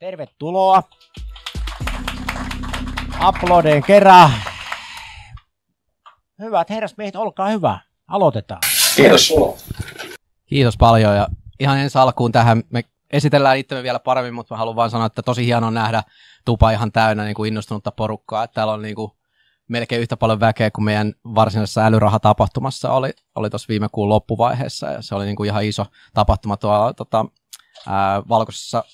Tervetuloa. Uploadeen kerran. Hyvät herrasmiehet, olkaa hyvä. Aloitetaan. Kiitos. Kiitos paljon ja ihan ensi alkuun tähän me esitellään itsemme vielä paremmin, mutta mä haluan vaan sanoa, että tosi hienoa nähdä tupa ihan täynnä niin kuin innostunutta porukkaa. Että täällä on niin kuin melkein yhtä paljon väkeä kuin meidän varsinaisessa älyrahatapahtumassa oli, oli tuossa viime kuun loppuvaiheessa ja se oli niin kuin ihan iso tapahtuma tuolla tota, ää, valkoisessa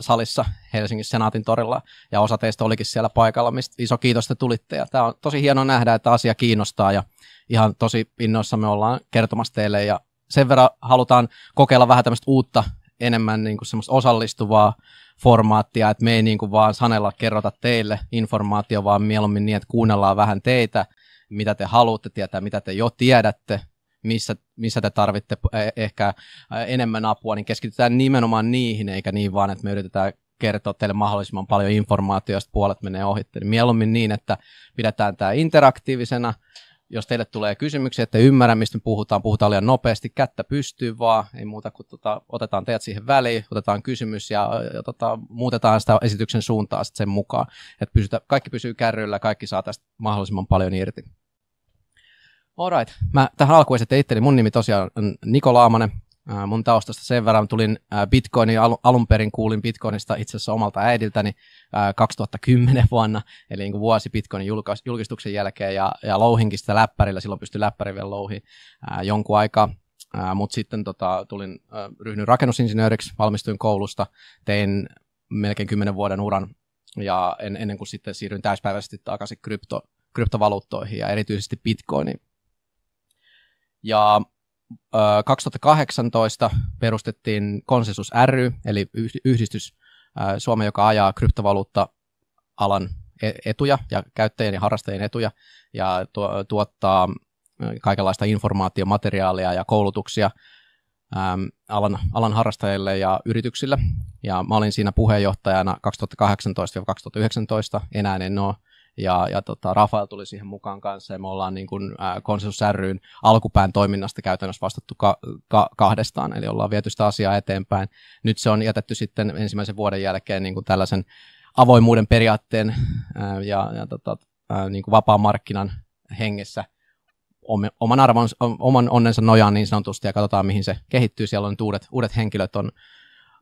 salissa Helsingin Senaatin torilla ja osa teistä olikin siellä paikalla, mistä iso kiitos, että tulitte. Ja tämä on tosi hienoa nähdä, että asia kiinnostaa ja ihan tosi innoissamme ollaan kertomassa teille. Ja sen verran halutaan kokeilla vähän tämmöistä uutta, enemmän niin kuin semmoista osallistuvaa formaattia, että me ei niin kuin vaan sanella kerrota teille informaatio, vaan mieluummin niin, että kuunnellaan vähän teitä, mitä te haluatte tietää, mitä te jo tiedätte, missä, missä te tarvitte ehkä enemmän apua, niin keskitytään nimenomaan niihin, eikä niin vaan, että me yritetään kertoa teille mahdollisimman paljon informaatiota, josta puolet menee ohi. Mieluummin niin, että pidetään tämä interaktiivisena, jos teille tulee kysymyksiä, että ymmärrä, mistä me puhutaan, puhutaan liian nopeasti, kättä pystyy vaan, ei muuta kuin tota, otetaan teidät siihen väliin, otetaan kysymys ja, ja tota, muutetaan sitä esityksen suuntaa sen mukaan, että pysytä, kaikki pysyy kärryillä, kaikki saa tästä mahdollisimman paljon irti. Alright, mä tähän alkuun esittelen itteni, mun nimi tosiaan on Niko Laamanen, mun taustasta sen verran tulin Bitcoinin, alun perin kuulin Bitcoinista itse asiassa omalta äidiltäni 2010 vuonna, eli niin kuin vuosi Bitcoinin julkistuksen jälkeen, ja, ja louhinkin sitä läppärillä, silloin pystyi läppäri vielä louhiin jonkun aikaa, mutta sitten tota, tulin, ryhdyin rakennusinsinööriksi, valmistuin koulusta, tein melkein 10 vuoden uran, ja en, ennen kuin sitten siirryin täyspäiväisesti takaisin krypto, kryptovaluuttoihin ja erityisesti Bitcoiniin. Ja 2018 perustettiin Konsensus ry, eli yhdistys Suomen, joka ajaa kryptovaluutta-alan e-, etuja ja käyttäjien ja harrastajien etuja ja tuottaa kaikenlaista informaatiomateriaalia ja koulutuksia alan, alan harrastajille ja yrityksille. Ja mä olin siinä puheenjohtajana 2018-2019, enää en ole ja, ja tota, Rafael tuli siihen mukaan kanssa, ja me ollaan niin kuin, äh, Konsensus ryn alkupään toiminnasta käytännössä vastattu ka- ka- kahdestaan, eli ollaan viety sitä asiaa eteenpäin. Nyt se on jätetty sitten ensimmäisen vuoden jälkeen niin kuin tällaisen avoimuuden periaatteen äh, ja, ja tota, äh, niin kuin vapaan markkinan hengessä oman, arvon, oman onnensa nojaan niin sanotusti, ja katsotaan mihin se kehittyy. Siellä on uudet, uudet henkilöt on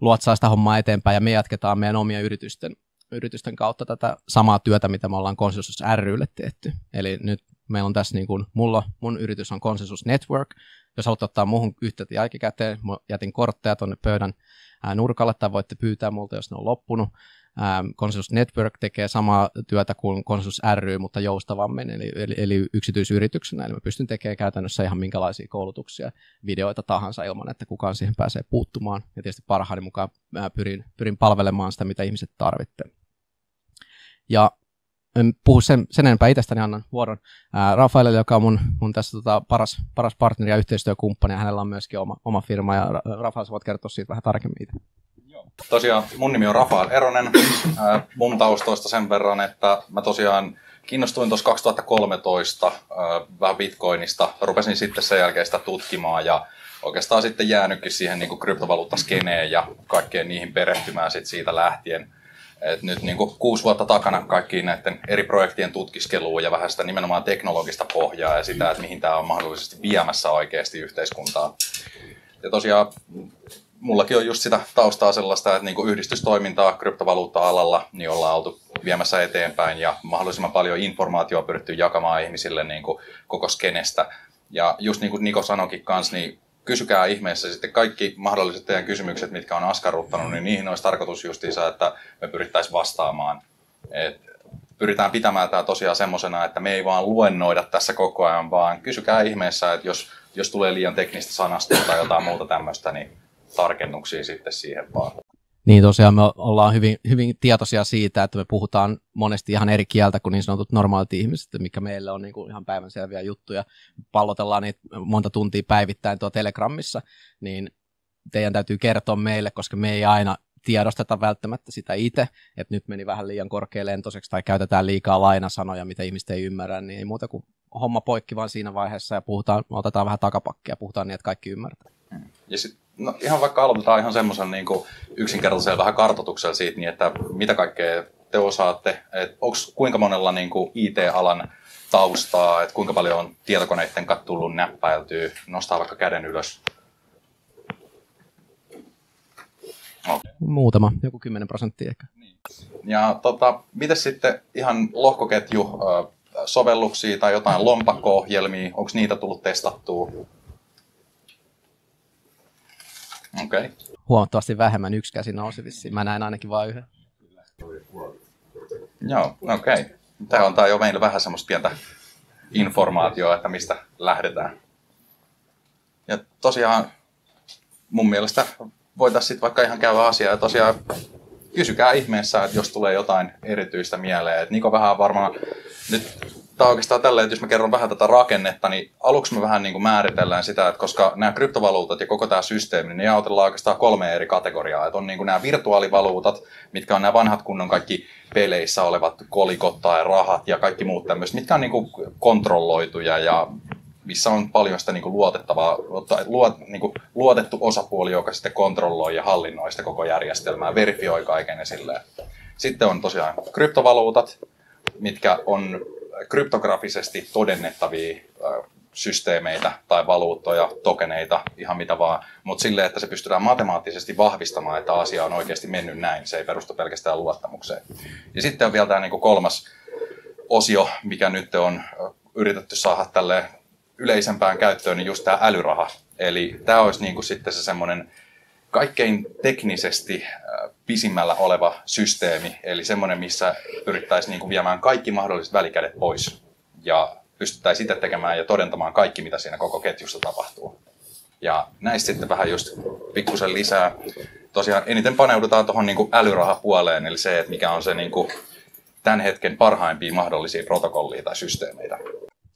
luotsaa sitä hommaa eteenpäin, ja me jatketaan meidän omia yritysten yritysten kautta tätä samaa työtä, mitä me ollaan Consensus rylle tehty. Eli nyt meillä on tässä niin kuin, mulla, mun yritys on Consensus Network. Jos haluatte ottaa muuhun yhteyttä jälkikäteen, mä jätin kortteja tuonne pöydän nurkalle, tai voitte pyytää multa, jos ne on loppunut. Ähm, Consensus Network tekee samaa työtä kuin Consensus ry, mutta joustavammin, eli, eli, eli yksityisyrityksenä. Eli mä pystyn tekemään käytännössä ihan minkälaisia koulutuksia, videoita tahansa ilman, että kukaan siihen pääsee puuttumaan. Ja tietysti parhaani mukaan pyrin, pyrin palvelemaan sitä, mitä ihmiset tarvitsevat. Ja en puhu sen, sen enempää itsestäni, annan vuoron ää, Rafaelille, joka on mun, mun tässä tota, paras, paras partneri ja yhteistyökumppani, hänellä on myöskin oma, oma firma, ja Rafael, voit kertoa siitä vähän tarkemmin itse. Tosiaan mun nimi on Rafael Eronen, mun taustoista sen verran, että mä tosiaan kiinnostuin tuossa 2013 ää, vähän bitcoinista, rupesin sitten sen jälkeen sitä tutkimaan, ja oikeastaan sitten jäänytkin siihen niin kryptovaluuttaskeneen ja kaikkeen niihin perehtymään sitten siitä lähtien. Et nyt niin kuin kuusi vuotta takana kaikkiin näiden eri projektien tutkiskeluun ja vähän sitä nimenomaan teknologista pohjaa ja sitä, että mihin tämä on mahdollisesti viemässä oikeasti yhteiskuntaa. Ja tosiaan mullakin on just sitä taustaa sellaista, että niin kuin yhdistystoimintaa kryptovaluutta-alalla niin ollaan oltu viemässä eteenpäin ja mahdollisimman paljon informaatiota pyritty jakamaan ihmisille niin kuin koko skenestä. Ja just niin kuin Niko sanoikin kanssa, niin kysykää ihmeessä sitten kaikki mahdolliset teidän kysymykset, mitkä on askarruttanut, niin niihin olisi tarkoitus justiinsa, että me pyrittäisiin vastaamaan. Et pyritään pitämään tämä tosiaan semmoisena, että me ei vaan luennoida tässä koko ajan, vaan kysykää ihmeessä, että jos, jos tulee liian teknistä sanastua tai jotain muuta tämmöistä, niin tarkennuksia sitten siihen vaan. Niin tosiaan me ollaan hyvin, hyvin tietoisia siitä, että me puhutaan monesti ihan eri kieltä kuin niin sanotut normaalit ihmiset, mikä meille on niin kuin ihan päivänselviä juttuja. Pallotellaan niitä monta tuntia päivittäin tuo Telegramissa, niin teidän täytyy kertoa meille, koska me ei aina tiedosteta välttämättä sitä itse, että nyt meni vähän liian korkealentoiseksi tai käytetään liikaa lainasanoja, mitä ihmiset ei ymmärrä, niin ei muuta kuin homma poikki vaan siinä vaiheessa ja puhutaan, otetaan vähän takapakkia ja puhutaan niin, että kaikki ymmärtää. Ja sit, no, ihan vaikka aloitetaan ihan semmoisen niin yksinkertaisella vähän kartoituksella siitä, niin että mitä kaikkea te osaatte, että onko kuinka monella niin kuin IT-alan taustaa, että kuinka paljon on tietokoneiden kanssa tullut näppäiltyä, nostaa vaikka käden ylös. Okay. Muutama, joku 10 prosenttia ehkä. Ja tota, miten sitten ihan lohkoketju, sovelluksia tai jotain lompakko-ohjelmia, onko niitä tullut testattua? Okei. Okay. Huomattavasti vähemmän yksi käsi nousi vissiin. Mä näin ainakin vain yhden. Joo, okei. Okay. Tämä on tää jo meillä vähän semmoista pientä informaatiota, että mistä lähdetään. Ja tosiaan mun mielestä voitaisiin sitten vaikka ihan käydä asiaa ja tosiaan kysykää ihmeessä, että jos tulee jotain erityistä mieleen. Et Niko vähän varmaan nyt tämä oikeastaan tällä, että jos mä kerron vähän tätä rakennetta, niin aluksi me vähän niin kuin määritellään sitä, että koska nämä kryptovaluutat ja koko tämä systeemi, niin ne jaotellaan oikeastaan kolme eri kategoriaa. Että on niin kuin nämä virtuaalivaluutat, mitkä on nämä vanhat kunnon kaikki peleissä olevat kolikot tai rahat ja kaikki muut tämmöiset, mitkä on niin kuin kontrolloituja ja missä on paljon sitä niin kuin luotettavaa, luot, niin kuin luotettu osapuoli, joka sitten kontrolloi ja hallinnoi sitä koko järjestelmää, verifioi kaiken esille. Sitten on tosiaan kryptovaluutat, mitkä on kryptografisesti todennettavia systeemeitä tai valuuttoja, tokeneita, ihan mitä vaan, mutta silleen, että se pystytään matemaattisesti vahvistamaan, että asia on oikeasti mennyt näin, se ei perustu pelkästään luottamukseen. Ja sitten on vielä tämä niin kolmas osio, mikä nyt on yritetty saada tälle yleisempään käyttöön, niin just tämä älyraha. Eli tämä olisi niin kuin sitten se semmoinen kaikkein teknisesti pisimmällä oleva systeemi, eli semmoinen, missä pyrittäisiin niin kuin viemään kaikki mahdolliset välikädet pois ja pystyttäisiin itse tekemään ja todentamaan kaikki, mitä siinä koko ketjussa tapahtuu. Ja näistä sitten vähän just pikkusen lisää. Tosiaan eniten paneudutaan tuohon niin älyrahapuoleen, eli se, että mikä on se niin kuin tämän hetken parhaimpia mahdollisia protokollia tai systeemeitä.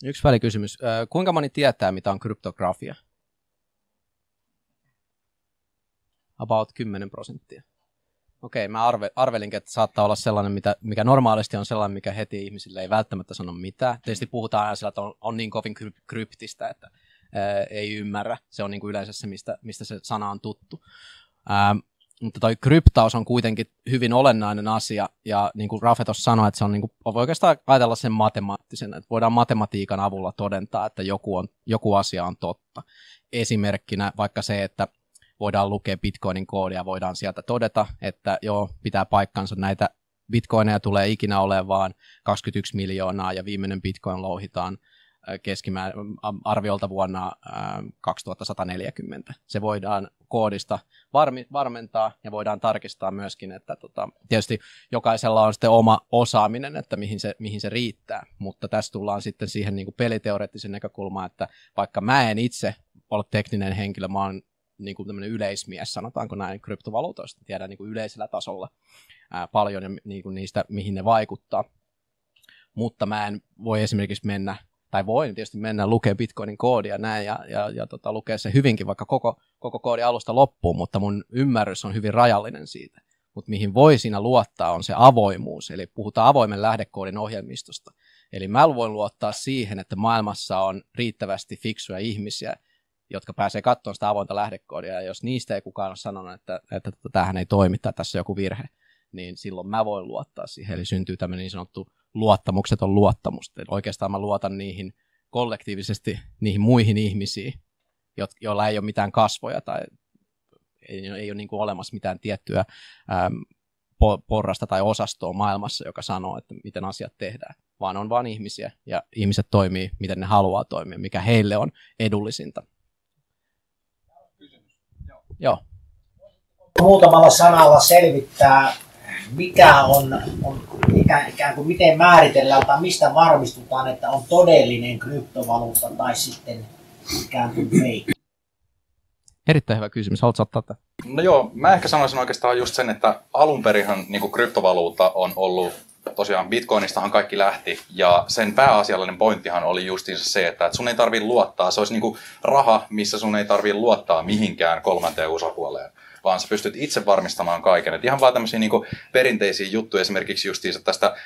Yksi välikysymys. Kuinka moni tietää, mitä on kryptografia? About 10 prosenttia. Okei, mä arve, arvelinkin, että saattaa olla sellainen, mitä, mikä normaalisti on sellainen, mikä heti ihmisille ei välttämättä sano mitään. Tietysti puhutaan aina sillä, että on, on niin kovin kryptistä, että ää, ei ymmärrä. Se on niin kuin yleensä se, mistä, mistä se sana on tuttu. Ää, mutta toi kryptaus on kuitenkin hyvin olennainen asia, ja niin kuin Rafe tuossa sanoi, että se on niin kuin, voi oikeastaan ajatella sen matemaattisen, että voidaan matematiikan avulla todentaa, että joku, on, joku asia on totta. Esimerkkinä vaikka se, että voidaan lukea Bitcoinin koodia, voidaan sieltä todeta, että joo, pitää paikkansa näitä bitcoineja tulee ikinä olemaan vaan 21 miljoonaa ja viimeinen bitcoin louhitaan keskimäärin arviolta vuonna 2140. Se voidaan koodista varmi, varmentaa ja voidaan tarkistaa myöskin, että tota, tietysti jokaisella on sitten oma osaaminen, että mihin se, mihin se riittää, mutta tässä tullaan sitten siihen niin peliteoreettisen näkökulmaan, että vaikka mä en itse ole tekninen henkilö, mä oon niin kuin yleismies, sanotaanko näin, kryptovaluutoista, tiedän niin kuin yleisellä tasolla ää, paljon ja niin kuin niistä, mihin ne vaikuttaa, mutta mä en voi esimerkiksi mennä tai voin tietysti mennä lukea Bitcoinin koodia näin ja, ja, ja tota, lukea se hyvinkin vaikka koko, koko koodi alusta loppuun, mutta mun ymmärrys on hyvin rajallinen siitä. Mutta mihin voi siinä luottaa on se avoimuus, eli puhutaan avoimen lähdekoodin ohjelmistosta. Eli mä voin luottaa siihen, että maailmassa on riittävästi fiksuja ihmisiä, jotka pääsee katsomaan sitä avointa lähdekoodia, ja jos niistä ei kukaan ole sanonut, että, että, tota, tämähän ei toimi tai tässä on joku virhe, niin silloin mä voin luottaa siihen. Eli syntyy tämmöinen niin sanottu luottamukseton luottamus. Eli oikeastaan mä luotan niihin kollektiivisesti niihin muihin ihmisiin, joilla ei ole mitään kasvoja tai ei, ei ole niin kuin olemassa mitään tiettyä äm, porrasta tai osastoa maailmassa, joka sanoo, että miten asiat tehdään, vaan on vain ihmisiä ja ihmiset toimii, miten ne haluaa toimia, mikä heille on edullisinta. Joo. Muutamalla sanalla selvittää mikä on, on ikään, ikään kuin miten määritellään tai mistä varmistutaan, että on todellinen kryptovaluutta tai sitten ikään kuin fake? Erittäin hyvä kysymys. Haluatko ottaa tätä? No joo, mä ehkä sanoisin oikeastaan just sen, että alun perinhan niin kryptovaluutta on ollut tosiaan Bitcoinistahan kaikki lähti, ja sen pääasiallinen pointtihan oli justiinsa se, että sun ei tarvitse luottaa, se olisi niin kuin raha, missä sun ei tarvitse luottaa mihinkään kolmanteen osapuoleen vaan sä pystyt itse varmistamaan kaiken. Et ihan vaan tämmöisiä niin perinteisiä juttuja esimerkiksi justiinsa tästä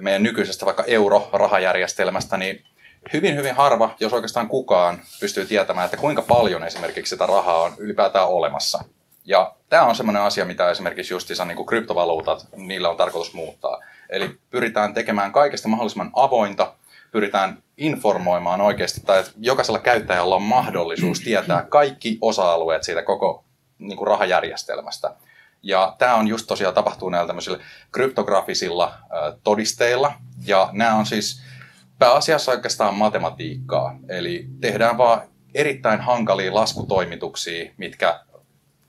meidän nykyisestä vaikka euro-rahajärjestelmästä, niin hyvin, hyvin harva, jos oikeastaan kukaan, pystyy tietämään, että kuinka paljon esimerkiksi sitä rahaa on ylipäätään olemassa. Ja tämä on semmoinen asia, mitä esimerkiksi justiinsa niin kuin kryptovaluutat, niillä on tarkoitus muuttaa. Eli pyritään tekemään kaikesta mahdollisimman avointa, pyritään informoimaan oikeasti, tai että jokaisella käyttäjällä on mahdollisuus tietää kaikki osa-alueet siitä koko niin kuin rahajärjestelmästä. Ja tämä on just tosiaan tapahtuu näillä tämmöisillä kryptografisilla äh, todisteilla, ja nämä on siis pääasiassa oikeastaan matematiikkaa, eli tehdään vaan erittäin hankalia laskutoimituksia, mitkä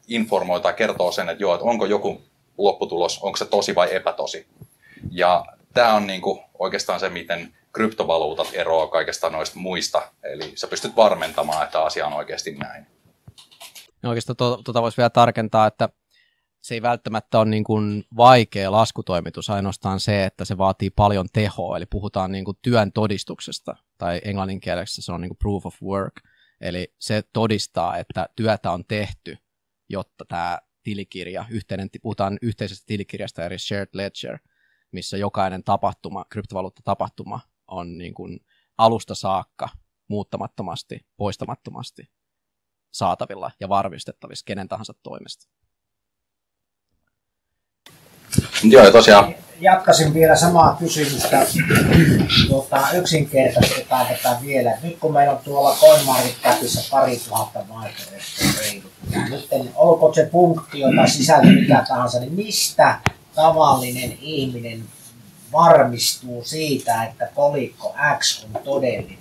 informoi tai kertoo sen, että joo, että onko joku lopputulos, onko se tosi vai epätosi. Ja tämä on niinku oikeastaan se, miten kryptovaluutat eroavat kaikesta noista muista. Eli sä pystyt varmentamaan, että asia on oikeasti näin. No oikeastaan tuota, tuota voisi vielä tarkentaa, että se ei välttämättä ole niin kuin vaikea laskutoimitus, ainoastaan se, että se vaatii paljon tehoa, eli puhutaan niin kuin työn todistuksesta, tai englanninkielessä se on niin kuin proof of work, eli se todistaa, että työtä on tehty, jotta tämä tilikirja, yhteinen, puhutaan yhteisestä tilikirjasta eri shared ledger, missä jokainen tapahtuma, kryptovaluutta-tapahtuma on niin kuin alusta saakka muuttamattomasti, poistamattomasti saatavilla ja varmistettavissa kenen tahansa toimesta. Joo, ja tosiaan. Jatkaisin vielä samaa kysymystä. Tuota, yksinkertaistetaan tätä vielä. Nyt kun meillä on tuolla CoinMarketCapissa pari tuhatta vaihtoehtoja ja nyt olkoon se punkti, jota sisältö mikä tahansa, niin mistä tavallinen ihminen varmistuu siitä, että kolikko X on todellinen?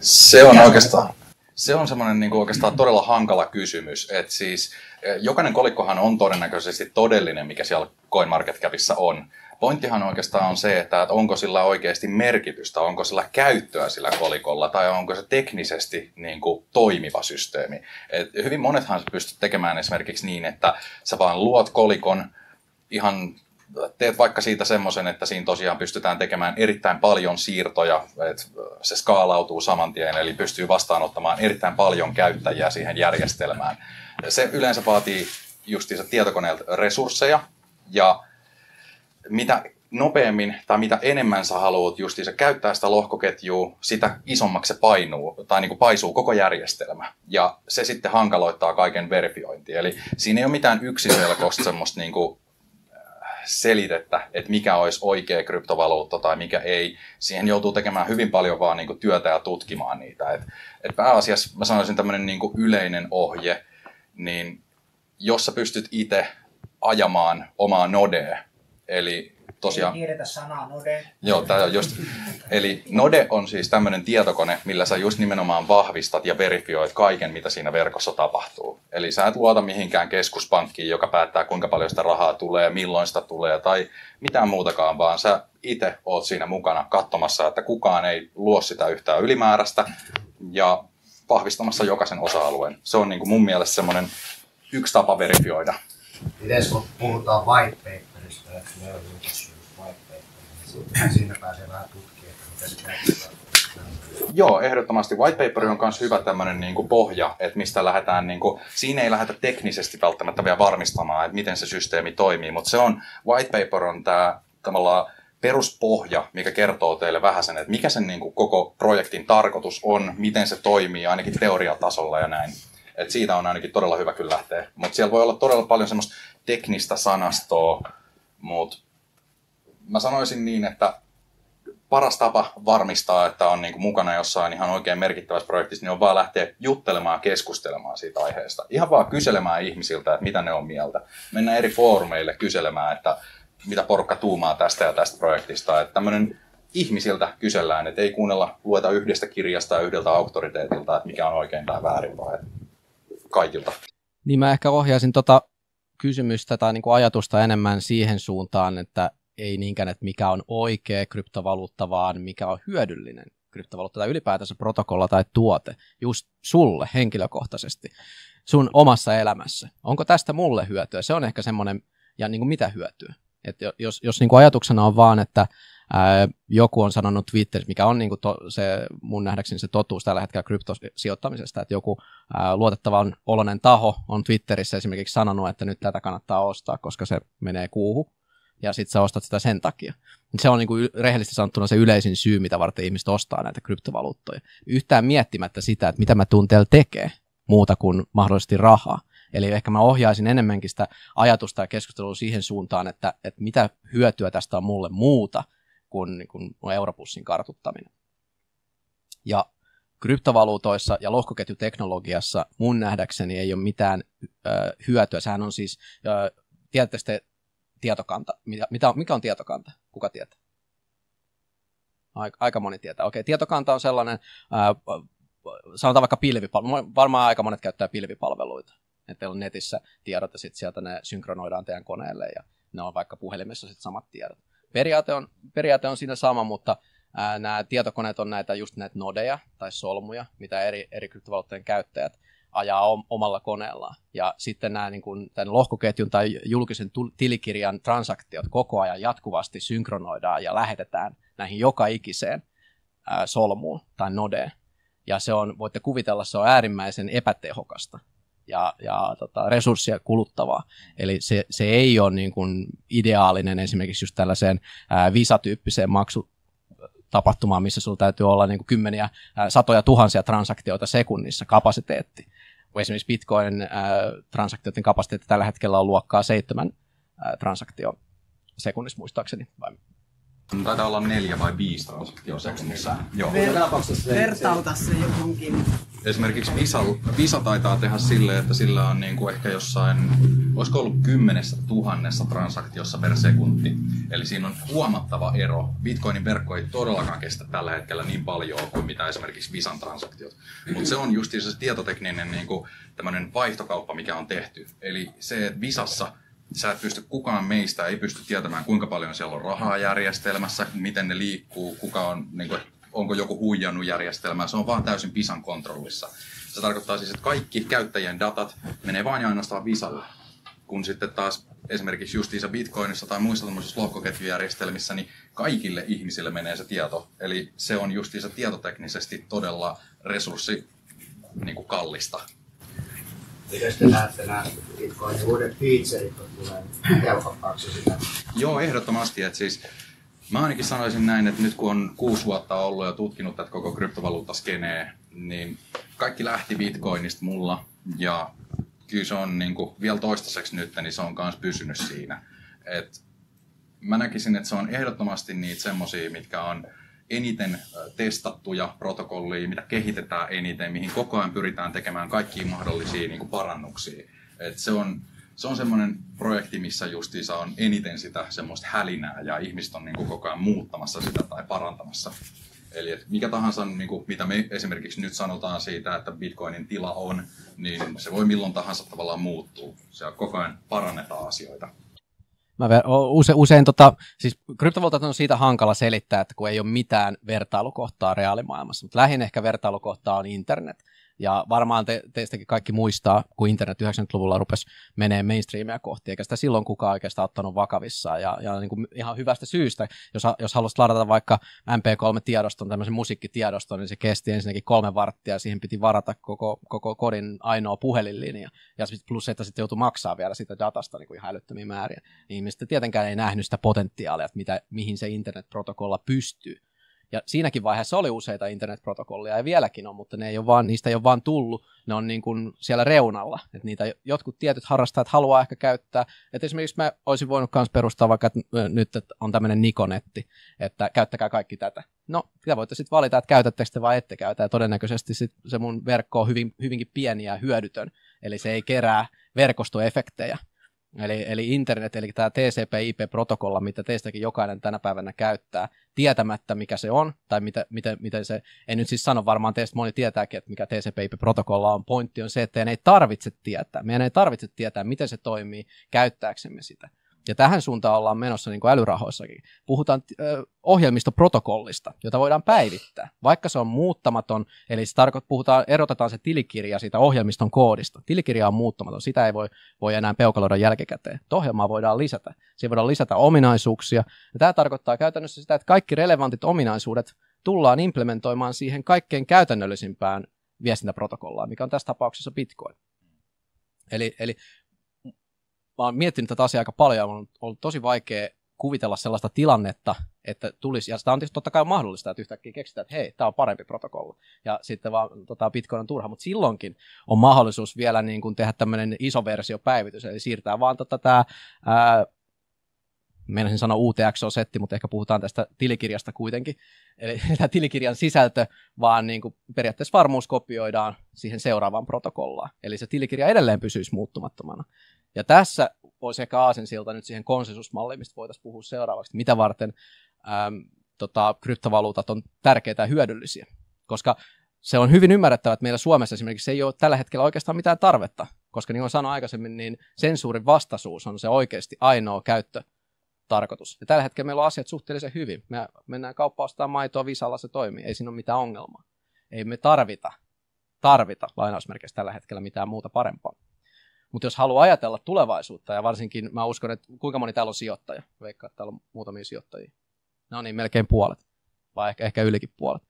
Se on oikeastaan, se on semmoinen niin oikeastaan todella hankala kysymys. Että siis, eh, jokainen kolikkohan on todennäköisesti todellinen, mikä siellä CoinMarketCapissa on. Pointtihan oikeastaan on se, että onko sillä oikeasti merkitystä, onko sillä käyttöä sillä kolikolla tai onko se teknisesti niin kuin, toimiva systeemi. Et hyvin monethan pystyt tekemään esimerkiksi niin, että sä vaan luot kolikon ihan teet vaikka siitä semmoisen, että siinä tosiaan pystytään tekemään erittäin paljon siirtoja, että se skaalautuu saman tien, eli pystyy vastaanottamaan erittäin paljon käyttäjiä siihen järjestelmään. Se yleensä vaatii justiinsa tietokoneelta resursseja, ja mitä nopeammin tai mitä enemmän sä haluat justiinsa käyttää sitä lohkoketjua, sitä isommaksi se painuu tai niin kuin paisuu koko järjestelmä. Ja se sitten hankaloittaa kaiken verifiointia. Eli siinä ei ole mitään yksiselkoista semmoista niin kuin selitettä, että mikä olisi oikea kryptovaluutta tai mikä ei. Siihen joutuu tekemään hyvin paljon vaan niin kuin työtä ja tutkimaan niitä. Et, et pääasiassa mä sanoisin tämmöinen niin yleinen ohje, niin jos sä pystyt itse ajamaan omaa nodea, eli tosiaan... Ei tiedetä sanaa Node. Joo, tämä on just... Eli Node on siis tämmöinen tietokone, millä sä just nimenomaan vahvistat ja verifioit kaiken, mitä siinä verkossa tapahtuu. Eli sä et luota mihinkään keskuspankkiin, joka päättää, kuinka paljon sitä rahaa tulee, milloin sitä tulee tai mitään muutakaan, vaan sä itse oot siinä mukana katsomassa, että kukaan ei luo sitä yhtään ylimääräistä ja vahvistamassa jokaisen osa-alueen. Se on niin kuin mun mielestä semmoinen yksi tapa verifioida. Miten kun puhutaan white paperista, siinä pääsee vähän tutkimaan, mitä se. Joo, ehdottomasti. White paper on myös hyvä tämmöinen niin pohja, että mistä lähdetään, niin kuin, siinä ei lähdetä teknisesti välttämättä vielä varmistamaan, että miten se systeemi toimii, mutta se on, white paper on tämä tavallaan peruspohja, mikä kertoo teille vähän sen, että mikä sen niin kuin, koko projektin tarkoitus on, miten se toimii, ainakin teoriatasolla ja näin. Et siitä on ainakin todella hyvä kyllä lähteä. Mutta siellä voi olla todella paljon semmoista teknistä sanastoa, mutta mä sanoisin niin, että paras tapa varmistaa, että on niin kuin mukana jossain ihan oikein merkittävässä projektissa, niin on vaan lähteä juttelemaan ja keskustelemaan siitä aiheesta. Ihan vaan kyselemään ihmisiltä, että mitä ne on mieltä. Mennään eri foorumeille kyselemään, että mitä porukka tuumaa tästä ja tästä projektista. Että tämmöinen ihmisiltä kysellään, että ei kuunnella, lueta yhdestä kirjasta ja yhdeltä auktoriteetilta, että mikä on oikein tai väärin, vaan kaikilta. Niin mä ehkä ohjaisin tota kysymystä tai niin kuin ajatusta enemmän siihen suuntaan, että ei niinkään, että mikä on oikea kryptovaluutta, vaan mikä on hyödyllinen kryptovaluutta tai ylipäätänsä protokolla tai tuote just sulle henkilökohtaisesti sun omassa elämässä. Onko tästä mulle hyötyä? Se on ehkä semmoinen, ja niin kuin mitä hyötyä? Et jos jos niin kuin ajatuksena on vaan, että ää, joku on sanonut Twitterissä, mikä on niin kuin to, se, mun nähdäkseni se totuus tällä hetkellä kryptosijoittamisesta, että joku ää, luotettava on olonen taho on Twitterissä esimerkiksi sanonut, että nyt tätä kannattaa ostaa, koska se menee kuuhu, ja sitten sä ostat sitä sen takia. Se on niin kuin rehellisesti sanottuna se yleisin syy, mitä varten ihmiset ostaa näitä kryptovaluuttoja. Yhtään miettimättä sitä, että mitä mä tuun teillä tekee muuta kuin mahdollisesti rahaa. Eli ehkä mä ohjaisin enemmänkin sitä ajatusta ja keskustelua siihen suuntaan, että, että mitä hyötyä tästä on mulle muuta kuin, niin kuin europussin kartuttaminen. Ja kryptovaluutoissa ja lohkoketjuteknologiassa mun nähdäkseni ei ole mitään ö, hyötyä. Sehän on siis, ö, tiedätte sitten tietokanta. Mitä, mitä, mikä on tietokanta? Kuka tietää? Aika, aika moni tietää. Okei, tietokanta on sellainen, ää, sanotaan vaikka pilvipalvelu. Varmaan aika monet käyttää pilvipalveluita. Että teillä on netissä tiedot ja sitten sieltä ne synkronoidaan teidän koneelle ja ne on vaikka puhelimessa sitten samat tiedot. Periaate on, periaate on siinä sama, mutta nämä tietokoneet on näitä just näitä nodeja tai solmuja, mitä eri, eri kryptovaluuttojen käyttäjät ajaa omalla koneellaan. Ja sitten nämä niin kuin, tämän lohkoketjun tai julkisen tilikirjan transaktiot koko ajan jatkuvasti synkronoidaan ja lähetetään näihin joka ikiseen solmuun tai nodeen. Ja se on, voitte kuvitella, se on äärimmäisen epätehokasta ja, ja tota, resurssia kuluttavaa. Eli se, se ei ole niin kuin ideaalinen esimerkiksi just tällaiseen visatyyppiseen maksu, tapahtumaan, missä sulla täytyy olla niin kuin kymmeniä, satoja tuhansia transaktioita sekunnissa kapasiteetti. Esimerkiksi Bitcoin-transaktioiden kapasiteetti tällä hetkellä on luokkaa seitsemän transaktio sekunnissa muistaakseni, vai Taitaa olla neljä vai viisi transaktioa sekunnissa. Joo. Vertauta se johonkin. Esimerkiksi Visa, Visa taitaa tehdä silleen, että sillä on niin kuin ehkä jossain, olisiko ollut kymmenessä tuhannessa transaktiossa per sekunti. Eli siinä on huomattava ero. Bitcoinin verkko ei todellakaan kestä tällä hetkellä niin paljon kuin mitä esimerkiksi Visan transaktiot. Mutta se on just se tietotekninen niin kuin, vaihtokauppa, mikä on tehty. Eli se, että Visassa sä et pysty, kukaan meistä ei pysty tietämään, kuinka paljon siellä on rahaa järjestelmässä, miten ne liikkuu, kuka on, niin kuin, onko joku huijannut järjestelmää. Se on vaan täysin Visan kontrollissa. Se tarkoittaa siis, että kaikki käyttäjien datat menee vain ja ainoastaan Visalle. Kun sitten taas esimerkiksi justiinsa Bitcoinissa tai muissa tämmöisissä lohkoketjujärjestelmissä, niin kaikille ihmisille menee se tieto. Eli se on justiinsa tietoteknisesti todella resurssi niin kuin kallista Joo, ehdottomasti. Että siis, mä ainakin sanoisin näin, että nyt kun on kuusi vuotta ollut ja tutkinut tätä koko kryptovaluuttaskenee, niin kaikki lähti Bitcoinista mulla. Ja kyllä se on niin kuin, vielä toistaiseksi nyt, niin se on myös pysynyt siinä. Et mä näkisin, että se on ehdottomasti niitä semmosia, mitkä on eniten testattuja protokollia, mitä kehitetään eniten, mihin koko ajan pyritään tekemään kaikkia mahdollisia niin kuin parannuksia. Et se on, se on semmoinen projekti, missä justiinsa on eniten sitä semmoista hälinää ja ihmiset on niin kuin koko ajan muuttamassa sitä tai parantamassa. Eli mikä tahansa, niin kuin, mitä me esimerkiksi nyt sanotaan siitä, että Bitcoinin tila on, niin se voi milloin tahansa tavallaan muuttua. Se koko ajan parannetaan asioita. Mä ver- use, usein tota, siis kryptovaluutat on siitä hankala selittää, että kun ei ole mitään vertailukohtaa reaalimaailmassa, mutta lähin ehkä vertailukohtaa on internet. Ja varmaan te, teistäkin kaikki muistaa, kun internet 90-luvulla rupesi menee mainstreamia kohti, eikä sitä silloin kukaan oikeastaan ottanut vakavissaan. Ja, ja niin kuin ihan hyvästä syystä, jos, jos haluaisit ladata vaikka MP3-tiedoston, tämmöisen musiikkitiedoston, niin se kesti ensinnäkin kolme varttia, ja siihen piti varata koko, koko kodin ainoa puhelinlinja. Ja plus, että sitten joutui maksaa vielä sitä datasta niin kuin ihan älyttömiä määriä. Niin ihmiset tietenkään ei nähnyt sitä potentiaalia, että mitä, mihin se internetprotokolla pystyy. Ja siinäkin vaiheessa oli useita internetprotokollia ja vieläkin on, mutta ne ei ole vaan, niistä ei ole vaan tullut, ne on niin kuin siellä reunalla. Että niitä jotkut tietyt harrastajat haluaa ehkä käyttää. Että esimerkiksi mä olisin voinut myös perustaa vaikka että nyt että on tämmöinen Nikonetti, että käyttäkää kaikki tätä. No, sitä voitte sitten valita, että käytättekö te vai ette käytä. Ja todennäköisesti sit se mun verkko on hyvin, hyvinkin pieni ja hyödytön. Eli se ei kerää verkostoefektejä. Eli, eli internet, eli tämä TCP/IP-protokolla, mitä teistäkin jokainen tänä päivänä käyttää, tietämättä mikä se on, tai mitä, miten, miten se, en nyt siis sano, varmaan teistä moni tietääkin, että mikä TCP/IP-protokolla on. Pointti on se, että ei tarvitse tietää. Meidän ei tarvitse tietää, miten se toimii, käyttääksemme sitä. Ja tähän suuntaan ollaan menossa niin kuin älyrahoissakin. Puhutaan ö, ohjelmistoprotokollista, jota voidaan päivittää, vaikka se on muuttamaton, eli se tarkoittaa, puhutaan, erotetaan se tilikirja siitä ohjelmiston koodista. Tilikirja on muuttamaton, sitä ei voi, voi enää peukaloida jälkikäteen. ohjelmaa voidaan lisätä. Siihen voidaan lisätä ominaisuuksia. Ja tämä tarkoittaa käytännössä sitä, että kaikki relevantit ominaisuudet tullaan implementoimaan siihen kaikkein käytännöllisimpään viestintäprotokollaan, mikä on tässä tapauksessa Bitcoin. Eli, eli mä oon miettinyt tätä asiaa aika paljon on ollut tosi vaikea kuvitella sellaista tilannetta, että tulisi, ja sitä on tietysti totta kai mahdollista, että yhtäkkiä keksitään, että hei, tämä on parempi protokolla, ja sitten vaan tota, Bitcoin on turha, mutta silloinkin on mahdollisuus vielä niin kuin tehdä tämmöinen iso versiopäivitys, eli siirtää vaan tota, tämä meinasin sanoa UTXO-setti, mutta ehkä puhutaan tästä tilikirjasta kuitenkin. Eli tämä tilikirjan sisältö, vaan niin kuin periaatteessa varmuus kopioidaan siihen seuraavaan protokollaan. Eli se tilikirja edelleen pysyisi muuttumattomana. Ja tässä voisi ehkä aasensilta nyt siihen konsensusmalliin, mistä voitaisiin puhua seuraavaksi, mitä varten äm, tota, kryptovaluutat on tärkeitä ja hyödyllisiä. Koska se on hyvin ymmärrettävä, että meillä Suomessa esimerkiksi ei ole tällä hetkellä oikeastaan mitään tarvetta, koska niin kuin sanoin aikaisemmin, niin sensuurin vastaisuus on se oikeasti ainoa käyttö tarkoitus. Ja tällä hetkellä meillä on asiat suhteellisen hyvin. Me mennään kauppaan ostamaan maitoa visalla, se toimii. Ei siinä ole mitään ongelmaa. Ei me tarvita, tarvita lainausmerkeissä tällä hetkellä mitään muuta parempaa. Mutta jos haluaa ajatella tulevaisuutta, ja varsinkin mä uskon, että kuinka moni täällä on sijoittaja, veikkaa, että täällä on muutamia sijoittajia. No niin, melkein puolet, vai ehkä, ehkä ylikin puolet.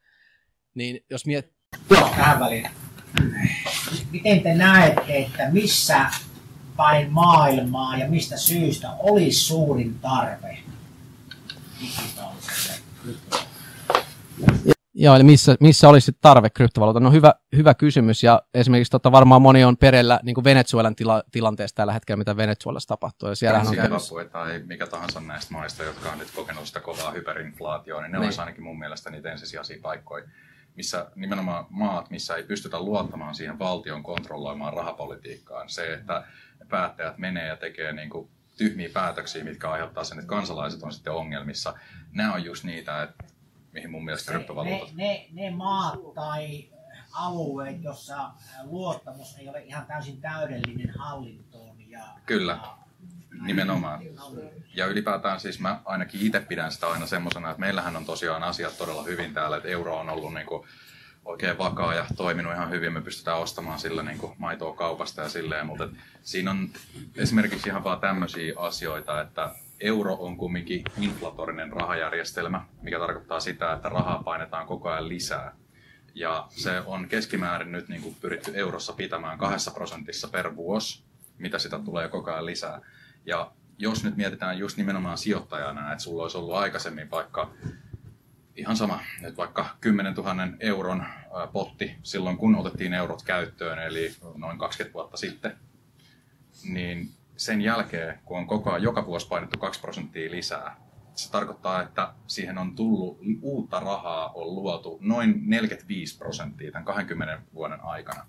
Niin jos miet... Joo, tähän väliin. Miten te näette, että missä päin maailmaa ja mistä syystä olisi suurin tarve digitaaliselle Joo, eli missä, missä olisi tarve kryptovaluutta? No hyvä, hyvä kysymys, ja esimerkiksi tota, varmaan moni on perellä niin kuin Venezuelan tila, tilanteesta tällä hetkellä, mitä Venezuelassa tapahtuu. Ja siellähän on Zimbabwe tai mikä tahansa näistä maista, jotka on nyt kokenut sitä kovaa hyperinflaatioa, niin ne niin. olisi ainakin mun mielestä niitä ensisijaisia paikkoja, missä nimenomaan maat, missä ei pystytä luottamaan siihen valtion kontrolloimaan rahapolitiikkaan. Se, että päättäjät menee ja tekee niin kuin tyhmiä päätöksiä, mitkä aiheuttaa sen, että kansalaiset on sitten ongelmissa. Nämä on just niitä, että mihin mun mielestä kryptovaluutat... Ne, ne, ne maat tai alueet, jossa luottamus ei ole ihan täysin täydellinen hallintoon. Ja, Kyllä, ja, nimenomaan. Ja ylipäätään siis mä ainakin itse pidän sitä aina semmoisena, että meillähän on tosiaan asiat todella hyvin täällä, että euro on ollut niin kuin oikein vakaa ja toiminut ihan hyvin. Me pystytään ostamaan sillä niin kuin maitoa kaupasta ja silleen, mutta siinä on esimerkiksi ihan vaan tämmöisiä asioita, että euro on kumminkin inflatorinen rahajärjestelmä, mikä tarkoittaa sitä, että rahaa painetaan koko ajan lisää. Ja se on keskimäärin nyt niin kuin pyritty eurossa pitämään kahdessa prosentissa per vuosi, mitä sitä tulee koko ajan lisää. Ja jos nyt mietitään just nimenomaan sijoittajana, että sulla olisi ollut aikaisemmin vaikka ihan sama, että vaikka 10 000 euron potti silloin, kun otettiin eurot käyttöön, eli noin 20 vuotta sitten, niin sen jälkeen, kun on koko ajan joka vuosi painettu 2 prosenttia lisää, se tarkoittaa, että siihen on tullut uutta rahaa, on luotu noin 45 prosenttia tämän 20 vuoden aikana.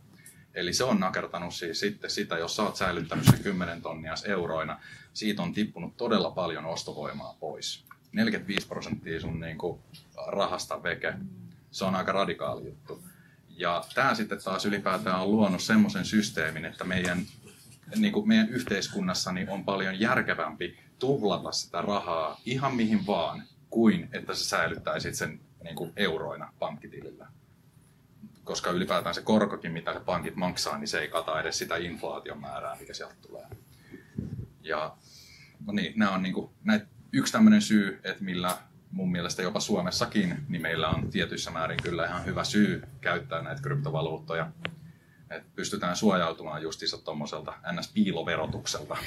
Eli se on nakertanut siis sitten sitä, jos sä oot säilyttänyt sen 10 tonnia euroina, siitä on tippunut todella paljon ostovoimaa pois. 45 prosenttia sun niin kuin rahasta veke. Se on aika radikaali juttu. Ja tämä sitten taas ylipäätään on luonut semmoisen systeemin, että meidän, niin kuin meidän yhteiskunnassa niin on paljon järkevämpi tuhlata sitä rahaa ihan mihin vaan, kuin että sä säilyttäisit sen niin kuin euroina pankkitilillä. Koska ylipäätään se korkokin, mitä se pankit maksaa, niin se ei kata edes sitä inflaation määrää, mikä sieltä tulee. Ja no niin, nämä on niin kuin, näitä yksi tämmöinen syy, että millä mun mielestä jopa Suomessakin, niin meillä on tietyissä määrin kyllä ihan hyvä syy käyttää näitä kryptovaluuttoja. Että pystytään suojautumaan justiinsa tuommoiselta NS-piiloverotukselta.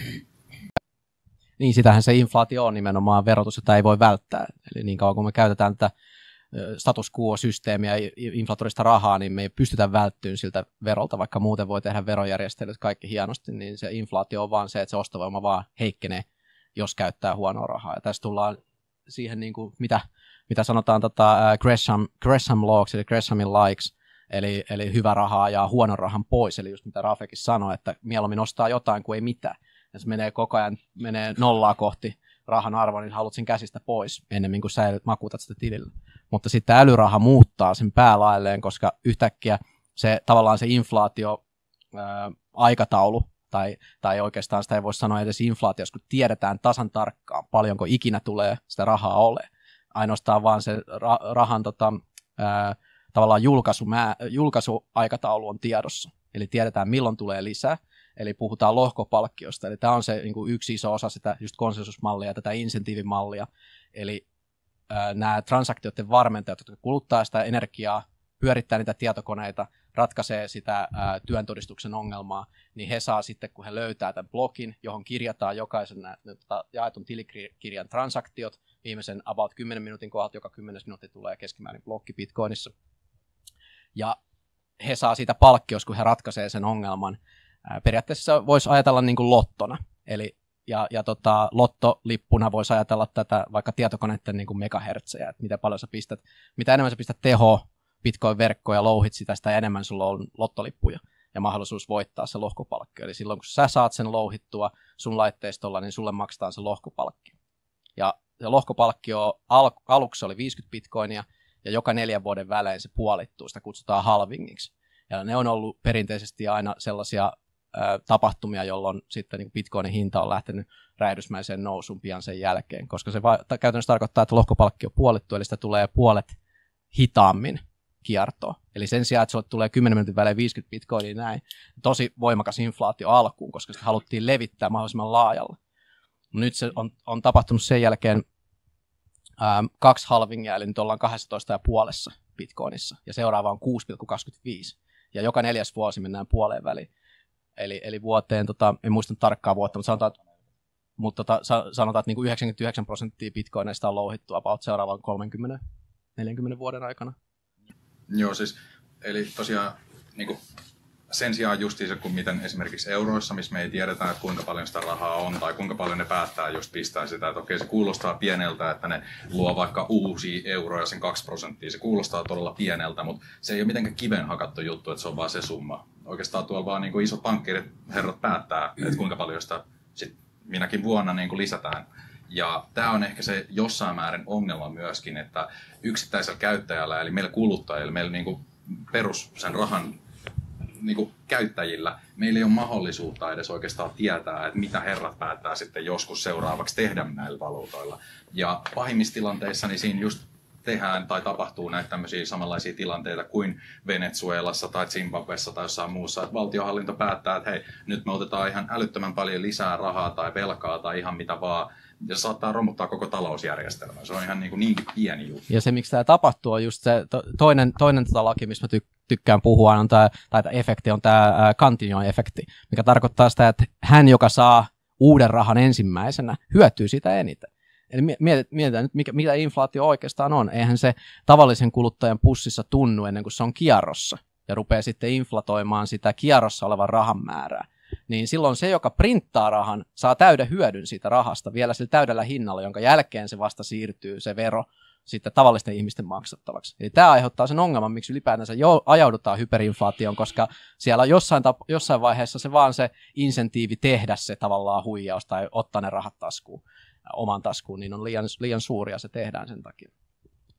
Niin, sitähän se inflaatio on nimenomaan verotus, jota ei voi välttää. Eli niin kauan kun me käytetään tätä status quo-systeemiä ja inflatorista rahaa, niin me ei pystytä välttyyn siltä verolta, vaikka muuten voi tehdä verojärjestelyt kaikki hienosti, niin se inflaatio on vaan se, että se ostovoima vaan heikkenee jos käyttää huonoa rahaa. Ja tässä tullaan siihen, niin kuin, mitä, mitä sanotaan tota, Gresham, Gresham Laws, eli Greshamin likes, eli, eli hyvä rahaa ja huono rahan pois, eli just mitä Rafekin sanoi, että mieluummin ostaa jotain kuin ei mitään. Jos menee koko ajan menee nollaa kohti rahan arvo, niin haluat sen käsistä pois ennemmin kuin säilyt makuutat sitä tilillä. Mutta sitten älyraha muuttaa sen päälailleen, koska yhtäkkiä se tavallaan se inflaatio ää, aikataulu tai, tai oikeastaan sitä ei voi sanoa edes inflaatiossa, kun tiedetään tasan tarkkaan, paljonko ikinä tulee sitä rahaa ole. Ainoastaan vaan se ra- rahan tota, ää, tavallaan julkaisu, mä, julkaisuaikataulu on tiedossa. Eli tiedetään, milloin tulee lisää. Eli puhutaan lohkopalkkiosta. Eli tämä on se niin kuin yksi iso osa sitä just konsensusmallia tätä insentiivimallia. Eli nämä transaktioiden varmentajat, jotka kuluttaa sitä energiaa pyörittää niitä tietokoneita, ratkaisee sitä ää, työntodistuksen ongelmaa, niin he saa sitten, kun he löytää tämän blogin, johon kirjataan jokaisen nä, tota, jaetun tilikirjan transaktiot, viimeisen about 10 minuutin kohdalta, joka 10 minuutti tulee keskimäärin blokki Bitcoinissa. Ja he saa siitä palkkios, kun he ratkaisee sen ongelman. Periaatteessa voisi ajatella niin kuin lottona. Eli ja, ja tota, lottolippuna voisi ajatella tätä vaikka tietokoneiden niin kuin megahertsejä, että mitä paljon sä pistät, mitä enemmän sä pistät teho Bitcoin-verkkoja, louhit sitä, sitä enemmän sulla on lottolippuja ja mahdollisuus voittaa se lohkopalkki. Eli silloin kun sä saat sen louhittua sun laitteistolla, niin sulle maksetaan se lohkopalkki. Ja se lohkopalkkio al- aluksi oli 50 bitcoinia, ja joka neljän vuoden välein se puolittuu, sitä kutsutaan halvingiksi. Ja ne on ollut perinteisesti aina sellaisia tapahtumia, jolloin sitten niin bitcoinin hinta on lähtenyt räjähdysmäiseen nousuun pian sen jälkeen, koska se va- käytännössä tarkoittaa, että lohkopalkki on puolittu, eli sitä tulee puolet hitaammin kiertoa. Eli sen sijaan, että sulle tulee 10 minuutin välein 50 bitcoinia näin, tosi voimakas inflaatio alkuun, koska sitä haluttiin levittää mahdollisimman laajalle. Nyt se on, on tapahtunut sen jälkeen ähm, kaksi halvingia, eli nyt ollaan 12 ja puolessa bitcoinissa, ja seuraava on 6,25. Ja joka neljäs vuosi mennään puoleen väliin. Eli, eli vuoteen, tota, en muista tarkkaa vuotta, mutta sanotaan, mutta tota, sanotaan, että niin kuin 99 prosenttia bitcoineista on louhittu about seuraavan 30-40 vuoden aikana. Joo, siis, eli tosiaan niin kuin sen sijaan justiinsa kuin miten esimerkiksi euroissa, missä me ei tiedetä, että kuinka paljon sitä rahaa on tai kuinka paljon ne päättää just pistää sitä. Että okei, se kuulostaa pieneltä, että ne luo vaikka uusia euroja sen 2 prosenttia. Se kuulostaa todella pieneltä, mutta se ei ole mitenkään kiven hakattu juttu, että se on vaan se summa. Oikeastaan tuolla vaan niin kuin isot pankkirit herrat päättää, että kuinka paljon sitä sit minäkin vuonna niin kuin lisätään. Ja tämä on ehkä se jossain määrin ongelma myöskin, että yksittäisellä käyttäjällä, eli meillä kuluttajilla, meillä niin kuin perus sen rahan niin kuin käyttäjillä, meillä ei ole mahdollisuutta edes oikeastaan tietää, että mitä herrat päättää sitten joskus seuraavaksi tehdä näillä valuutoilla. Ja pahimmissa tilanteissa niin siinä just tehdään tai tapahtuu näitä tämmöisiä samanlaisia tilanteita kuin Venezuelassa tai Zimbabwessa tai jossain muussa, että valtiohallinto päättää, että hei, nyt me otetaan ihan älyttömän paljon lisää rahaa tai velkaa tai ihan mitä vaan, ja saattaa romuttaa koko talousjärjestelmän. Se on ihan niin kuin niinkin pieni juttu. Ja se, miksi tämä tapahtuu, on just se to, toinen, toinen tota laki, missä mä tyk- tykkään puhua, on tämä, tai tämä efekti on tämä Cantignon-efekti, mikä tarkoittaa sitä, että hän, joka saa uuden rahan ensimmäisenä, hyötyy sitä eniten. Eli mietitään nyt, mikä, mitä inflaatio oikeastaan on. Eihän se tavallisen kuluttajan pussissa tunnu ennen kuin se on kierrossa ja rupeaa sitten inflatoimaan sitä kierrossa olevan rahan määrää. Niin silloin se, joka printtaa rahan, saa täyden hyödyn siitä rahasta vielä sillä täydellä hinnalla, jonka jälkeen se vasta siirtyy se vero sitten tavallisten ihmisten maksattavaksi. Eli tämä aiheuttaa sen ongelman, miksi ylipäätänsä jo ajaudutaan hyperinflaatioon, koska siellä jossain, tap- jossain vaiheessa se vaan se insentiivi tehdä se tavallaan huijaus tai ottaa ne rahat taskuun, oman taskuun, niin on liian, liian suuria se tehdään sen takia.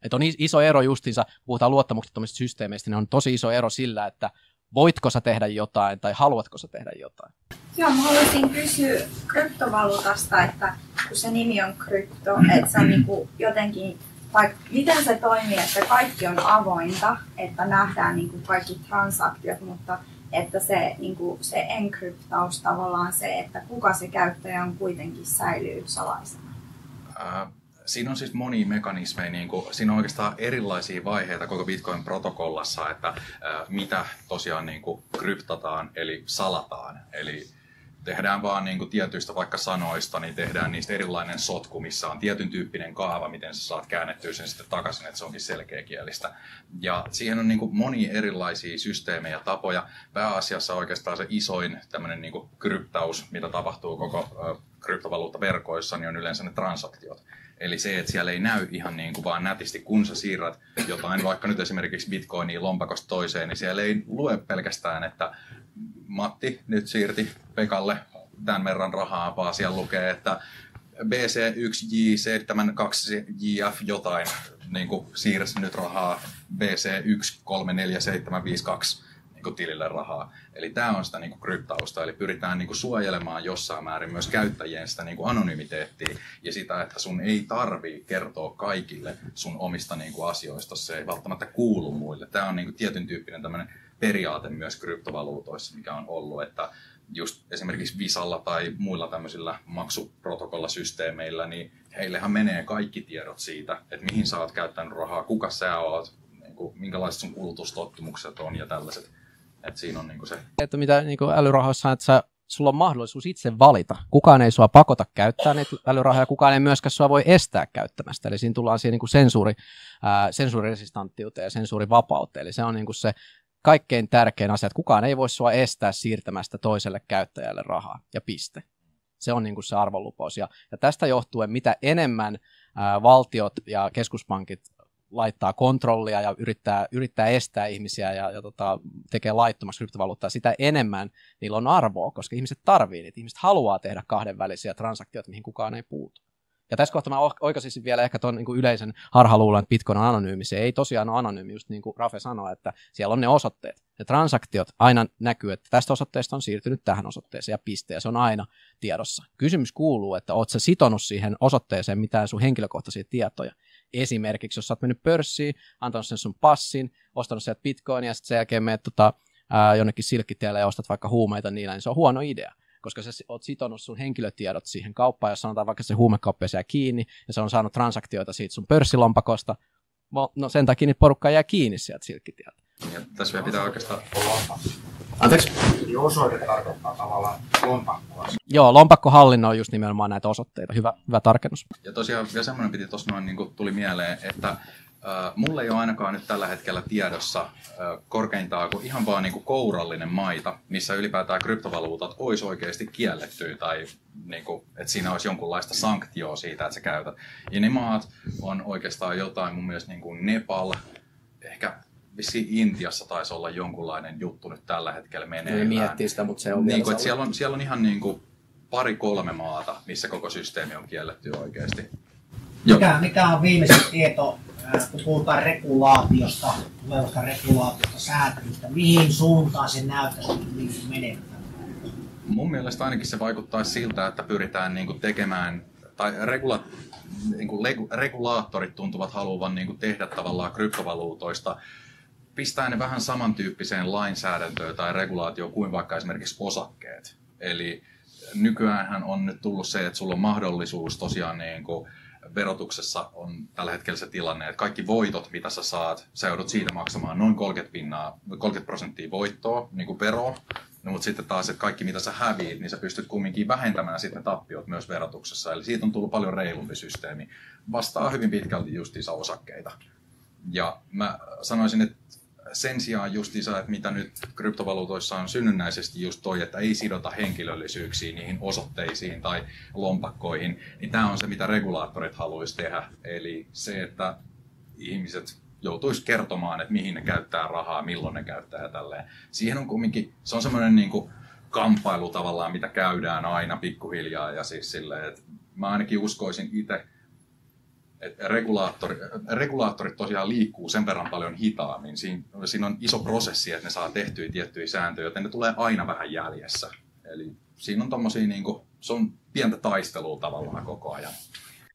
Et on iso ero justiinsa, puhutaan luottamuksettomista systeemeistä, niin on tosi iso ero sillä, että voitko sä tehdä jotain tai haluatko sä tehdä jotain. Joo, mä haluaisin kysyä kryptovaluutasta, että kun se nimi on krypto, että se on niinku jotenkin vaikka miten se toimii, että kaikki on avointa, että nähdään niin kuin kaikki transaktiot, mutta että se, niin kuin se enkryptaus tavallaan se, että kuka se käyttäjä on kuitenkin säilyy salaisena. Ää, siinä on siis monia mekanismeja, niin kuin, siinä on oikeastaan erilaisia vaiheita koko Bitcoin-protokollassa, että ää, mitä tosiaan niin kuin, kryptataan eli salataan. Eli tehdään vaan niin kuin tietyistä vaikka sanoista, niin tehdään niistä erilainen sotku, missä on tietyn tyyppinen kaava, miten sä saat käännettyä sen sitten takaisin, että se onkin selkeäkielistä. Ja siihen on niin kuin monia erilaisia systeemejä ja tapoja. Pääasiassa oikeastaan se isoin tämmöinen niin kuin kryptaus, mitä tapahtuu koko kryptovaluuttaverkoissa, niin on yleensä ne transaktiot. Eli se, että siellä ei näy ihan niin kuin vaan nätisti, kun sä siirrät jotain, vaikka nyt esimerkiksi bitcoinia lompakosta toiseen, niin siellä ei lue pelkästään, että Matti nyt siirti Pekalle tämän verran rahaa, vaan siellä lukee, että BC1J72JF jotain niin kuin siirsi nyt rahaa BC134752 kuin tilille rahaa. Eli tämä on sitä niin kuin kryptausta, eli pyritään niin kuin suojelemaan jossain määrin myös käyttäjien sitä niin kuin anonymiteettiä ja sitä, että sun ei tarvi kertoa kaikille sun omista niin kuin asioista, se ei välttämättä kuulu muille. Tämä on niin kuin tietyn tyyppinen tämmöinen periaate myös kryptovaluutoissa, mikä on ollut, että just esimerkiksi Visalla tai muilla tämmöisillä maksuprotokollasysteemeillä, niin heillehän menee kaikki tiedot siitä, että mihin sä oot käyttänyt rahaa, kuka sä oot, niin kuin, minkälaiset sun kulutustottumukset on ja tällaiset. Et siinä on niin kuin se. Että mitä niin kuin älyrahoissa että sä, sulla on mahdollisuus itse valita. Kukaan ei sua pakota käyttää niitä älyrahoja, kukaan ei myöskään sua voi estää käyttämästä. Eli siinä tullaan siihen niin kuin sensuuri, ää, sensuuriresistanttiuteen ja sensuurivapauteen. Eli se on niin kuin se kaikkein tärkein asia, että kukaan ei voi sua estää siirtämästä toiselle käyttäjälle rahaa ja piste. Se on niin kuin se arvonlupaus. Ja, ja tästä johtuen, mitä enemmän ää, valtiot ja keskuspankit laittaa kontrollia ja yrittää, yrittää estää ihmisiä ja, ja tota, tekee laittomaksi kryptovaluuttaa, sitä enemmän niillä on arvoa, koska ihmiset tarvii niitä. Ihmiset haluaa tehdä kahdenvälisiä transaktioita, mihin kukaan ei puutu. Ja tässä kohtaa mä oikaisin vielä ehkä tuon niin yleisen harhaluulan, että Bitcoin on anonyymi. Se ei tosiaan ole anonyymi, just niin kuin Rafe sanoi, että siellä on ne osoitteet. Ne transaktiot aina näkyy, että tästä osoitteesta on siirtynyt tähän osoitteeseen ja piste, se on aina tiedossa. Kysymys kuuluu, että oot sä sitonut siihen osoitteeseen mitään sun henkilökohtaisia tietoja. Esimerkiksi, jos sä oot mennyt pörssiin, antanut sen sun passin, ostanut sieltä bitcoinia, ja sitten sen jälkeen menet tota, jonnekin silkkitielle ja ostat vaikka huumeita niillä, niin se on huono idea koska sä oot sitonut sun henkilötiedot siihen kauppaan, jos sanotaan vaikka se huumekauppa jää kiinni, ja se on saanut transaktioita siitä sun pörssilompakosta, no sen takia niitä porukkaa jää kiinni sieltä silkkitieltä. Ja tässä vielä pitää oikeastaan... Anteeksi? Eli osoite tarkoittaa tavallaan lompakkoa. Joo, lompakko hallinnoi just nimenomaan näitä osoitteita. Hyvä, hyvä tarkennus. Ja tosiaan vielä semmoinen piti tuossa noin niin tuli mieleen, että Uh, mulle ei ole ainakaan nyt tällä hetkellä tiedossa uh, korkeintaan kuin ihan vaan niin kuin kourallinen maita, missä ylipäätään kryptovaluutat olisi oikeasti kielletty tai niin kuin, että siinä olisi jonkunlaista sanktioa siitä, että sä käytät. Ja ne maat on oikeastaan jotain mun mielestä niin kuin Nepal, ehkä vissi Intiassa taisi olla jonkunlainen juttu nyt tällä hetkellä meneillään. Ei miettii sitä, mutta se on niin kuin, että siellä on, siellä on ihan niin kuin pari-kolme maata, missä koko systeemi on kielletty oikeasti. Mikä, mikä on viimeisin tieto kun puhutaan regulaatiosta, tulevasta regulaatiosta, säätelystä, mihin suuntaan se näyttäisi menevän? Mun mielestä ainakin se vaikuttaa siltä, että pyritään niin kuin tekemään, tai regula, niin kuin regulaattorit tuntuvat haluavan niin kuin tehdä tavallaan kryptovaluutoista, pistää ne vähän samantyyppiseen lainsäädäntöön tai regulaatioon kuin vaikka esimerkiksi osakkeet. Eli nykyään on nyt tullut se, että sulla on mahdollisuus tosiaan niin kuin, verotuksessa on tällä hetkellä se tilanne, että kaikki voitot, mitä sä saat, sä joudut siitä maksamaan noin 30, pinnaa, 30 prosenttia voittoa, niin kuin veroa. No, mutta sitten taas, että kaikki mitä sä häviit, niin sä pystyt kumminkin vähentämään sitten tappiot myös verotuksessa. Eli siitä on tullut paljon reilumpi systeemi. Vastaa hyvin pitkälti justiinsa osakkeita. Ja mä sanoisin, että sen sijaan justiinsa, että mitä nyt kryptovaluutoissa on synnynnäisesti just toi, että ei sidota henkilöllisyyksiin niihin osoitteisiin tai lompakkoihin, niin tämä on se, mitä regulaattorit haluaisi tehdä. Eli se, että ihmiset joutuisi kertomaan, että mihin ne käyttää rahaa, milloin ne käyttää ja tälleen. Siihen on kumminkin, se on semmoinen niin kuin kamppailu tavallaan, mitä käydään aina pikkuhiljaa ja siis silleen, että mä ainakin uskoisin itse, että regulaattori, regulaattorit tosiaan liikkuu sen verran paljon hitaammin. Siinä, siinä on iso prosessi, että ne saa tehtyä tiettyjä sääntöjä, joten ne tulee aina vähän jäljessä. Eli siinä on tommosia, niin kuin, se on pientä taistelua tavallaan koko ajan.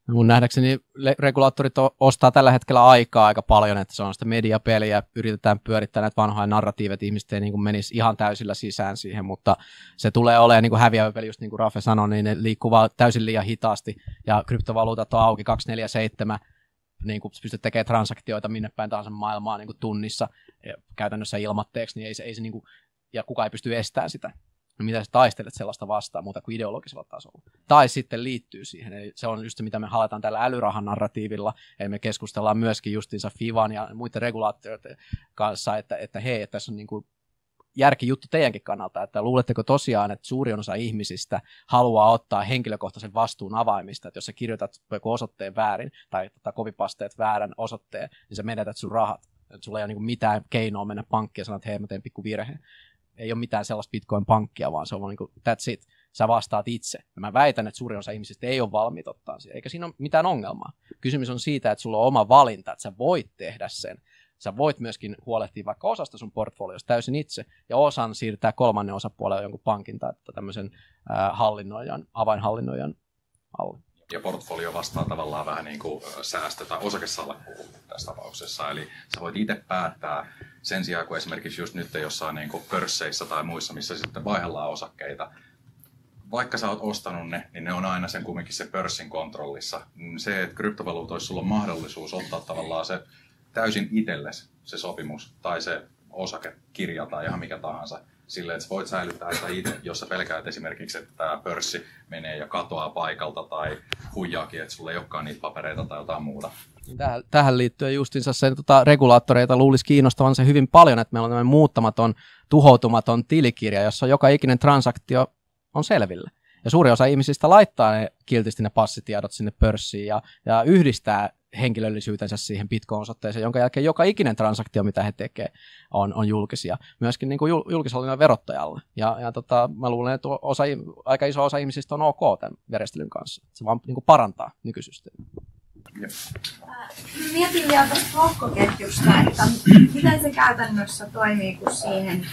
Mun nähdäkseni regulaattorit ostaa tällä hetkellä aikaa aika paljon, että se on sitä mediapeliä, yritetään pyörittää näitä vanhoja narratiiveja, että ihmiset ei niin kuin menisi ihan täysillä sisään siihen, mutta se tulee olemaan niin kuin häviävä peli, just niin kuin Rafe sanoi, niin ne liikkuu vaan täysin liian hitaasti, ja kryptovaluutat on auki 247, niin kuin pystyt tekemään transaktioita minne päin tahansa maailmaa niin kuin tunnissa, käytännössä ilmatteeksi, niin ei se, ei se niin kuin, ja kukaan ei pysty estämään sitä no mitä sä taistelet sellaista vastaan muuta kuin ideologisella tasolla. Tai sitten liittyy siihen, eli se on just se, mitä me haetaan tällä älyrahan narratiivilla, eli me keskustellaan myöskin justiinsa FIVAN ja muiden regulaatioiden kanssa, että, että hei, että tässä on niin kuin juttu teidänkin kannalta, että luuletteko tosiaan, että suurin osa ihmisistä haluaa ottaa henkilökohtaisen vastuun avaimista, että jos sä kirjoitat joku osoitteen väärin tai tota, kovipasteet väärän osoitteen, niin sä menetät sun rahat. Että sulla ei ole niin mitään keinoa mennä pankkiin ja sanoa, että hei, mä teen pikku virhe ei ole mitään sellaista Bitcoin-pankkia, vaan se on niin kuin, that's it. Sä vastaat itse. Ja mä väitän, että suurin osa ihmisistä ei ole valmiit ottaa sitä, eikä siinä ole mitään ongelmaa. Kysymys on siitä, että sulla on oma valinta, että sä voit tehdä sen. Sä voit myöskin huolehtia vaikka osasta sun portfoliosta täysin itse, ja osan siirtää kolmannen osapuolelle jonkun pankin tai tämmöisen äh, hallinnoijan, avainhallinnoijan alle ja portfolio vastaa tavallaan vähän niin kuin säästö- tai osakesalkku tässä tapauksessa. Eli sä voit itse päättää sen sijaan, kun esimerkiksi just nyt jossain niin kuin pörsseissä tai muissa, missä sitten vaihdellaan osakkeita, vaikka sä oot ostanut ne, niin ne on aina sen kumminkin se pörssin kontrollissa. Se, että kryptovaluutoissa sulla on mahdollisuus ottaa tavallaan se täysin itsellesi se sopimus tai se osakekirja tai ihan mikä tahansa. Silleen, että voit säilyttää sitä itse, jos sä pelkäät esimerkiksi, että tämä pörssi menee ja katoaa paikalta tai huijaakin, että sulla ei olekaan niitä papereita tai jotain muuta. Tähän, tähän liittyen justiinsa sen tota, regulaattoreita luulisi kiinnostavan se hyvin paljon, että meillä on tämmöinen muuttamaton, tuhoutumaton tilikirja, jossa joka ikinen transaktio on selvillä. Ja suuri osa ihmisistä laittaa ne kiltisti ne passitiedot sinne pörssiin ja, ja yhdistää henkilöllisyytensä siihen Bitcoin-osoitteeseen, jonka jälkeen joka ikinen transaktio, mitä he tekevät, on, on julkisia. Myöskin niin kuin julkishallinnon verottajalle. Ja, ja tota, mä luulen, että osa, aika iso osa ihmisistä on ok tämän järjestelyn kanssa. Se vaan niin kuin parantaa nykysysteemiä. Mietin vielä tuosta lohkoketjusta, että miten se käytännössä toimii, kun siihen,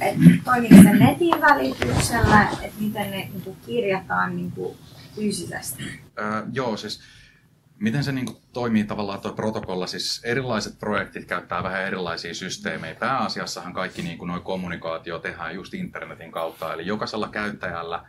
että toimiiko se netin välityksellä, että miten ne niin kuin kirjataan niin kuin fyysisesti? Öö, joo, siis miten se niin toimii tavallaan tuo protokolla? Siis erilaiset projektit käyttää vähän erilaisia systeemejä. Pääasiassahan kaikki niin kuin, noi kommunikaatio tehdään just internetin kautta, eli jokaisella käyttäjällä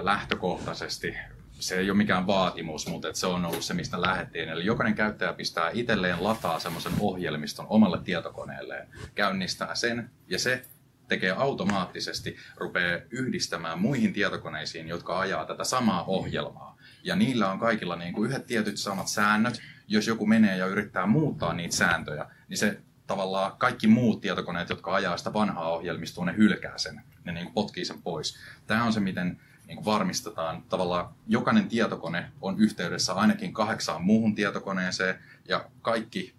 lähtökohtaisesti se ei ole mikään vaatimus, mutta se on ollut se, mistä lähdettiin. Eli jokainen käyttäjä pistää itselleen lataa semmoisen ohjelmiston omalle tietokoneelleen, käynnistää sen, ja se tekee automaattisesti, rupeaa yhdistämään muihin tietokoneisiin, jotka ajaa tätä samaa ohjelmaa. Ja niillä on kaikilla niin kuin yhdet tietyt samat säännöt. Jos joku menee ja yrittää muuttaa niitä sääntöjä, niin se tavallaan kaikki muut tietokoneet, jotka ajaa sitä vanhaa ohjelmistoa, ne hylkää sen. Ne niin kuin potkii sen pois. Tämä on se, miten niin kuin varmistetaan. Tavallaan jokainen tietokone on yhteydessä ainakin kahdeksaan muuhun tietokoneeseen ja kaikki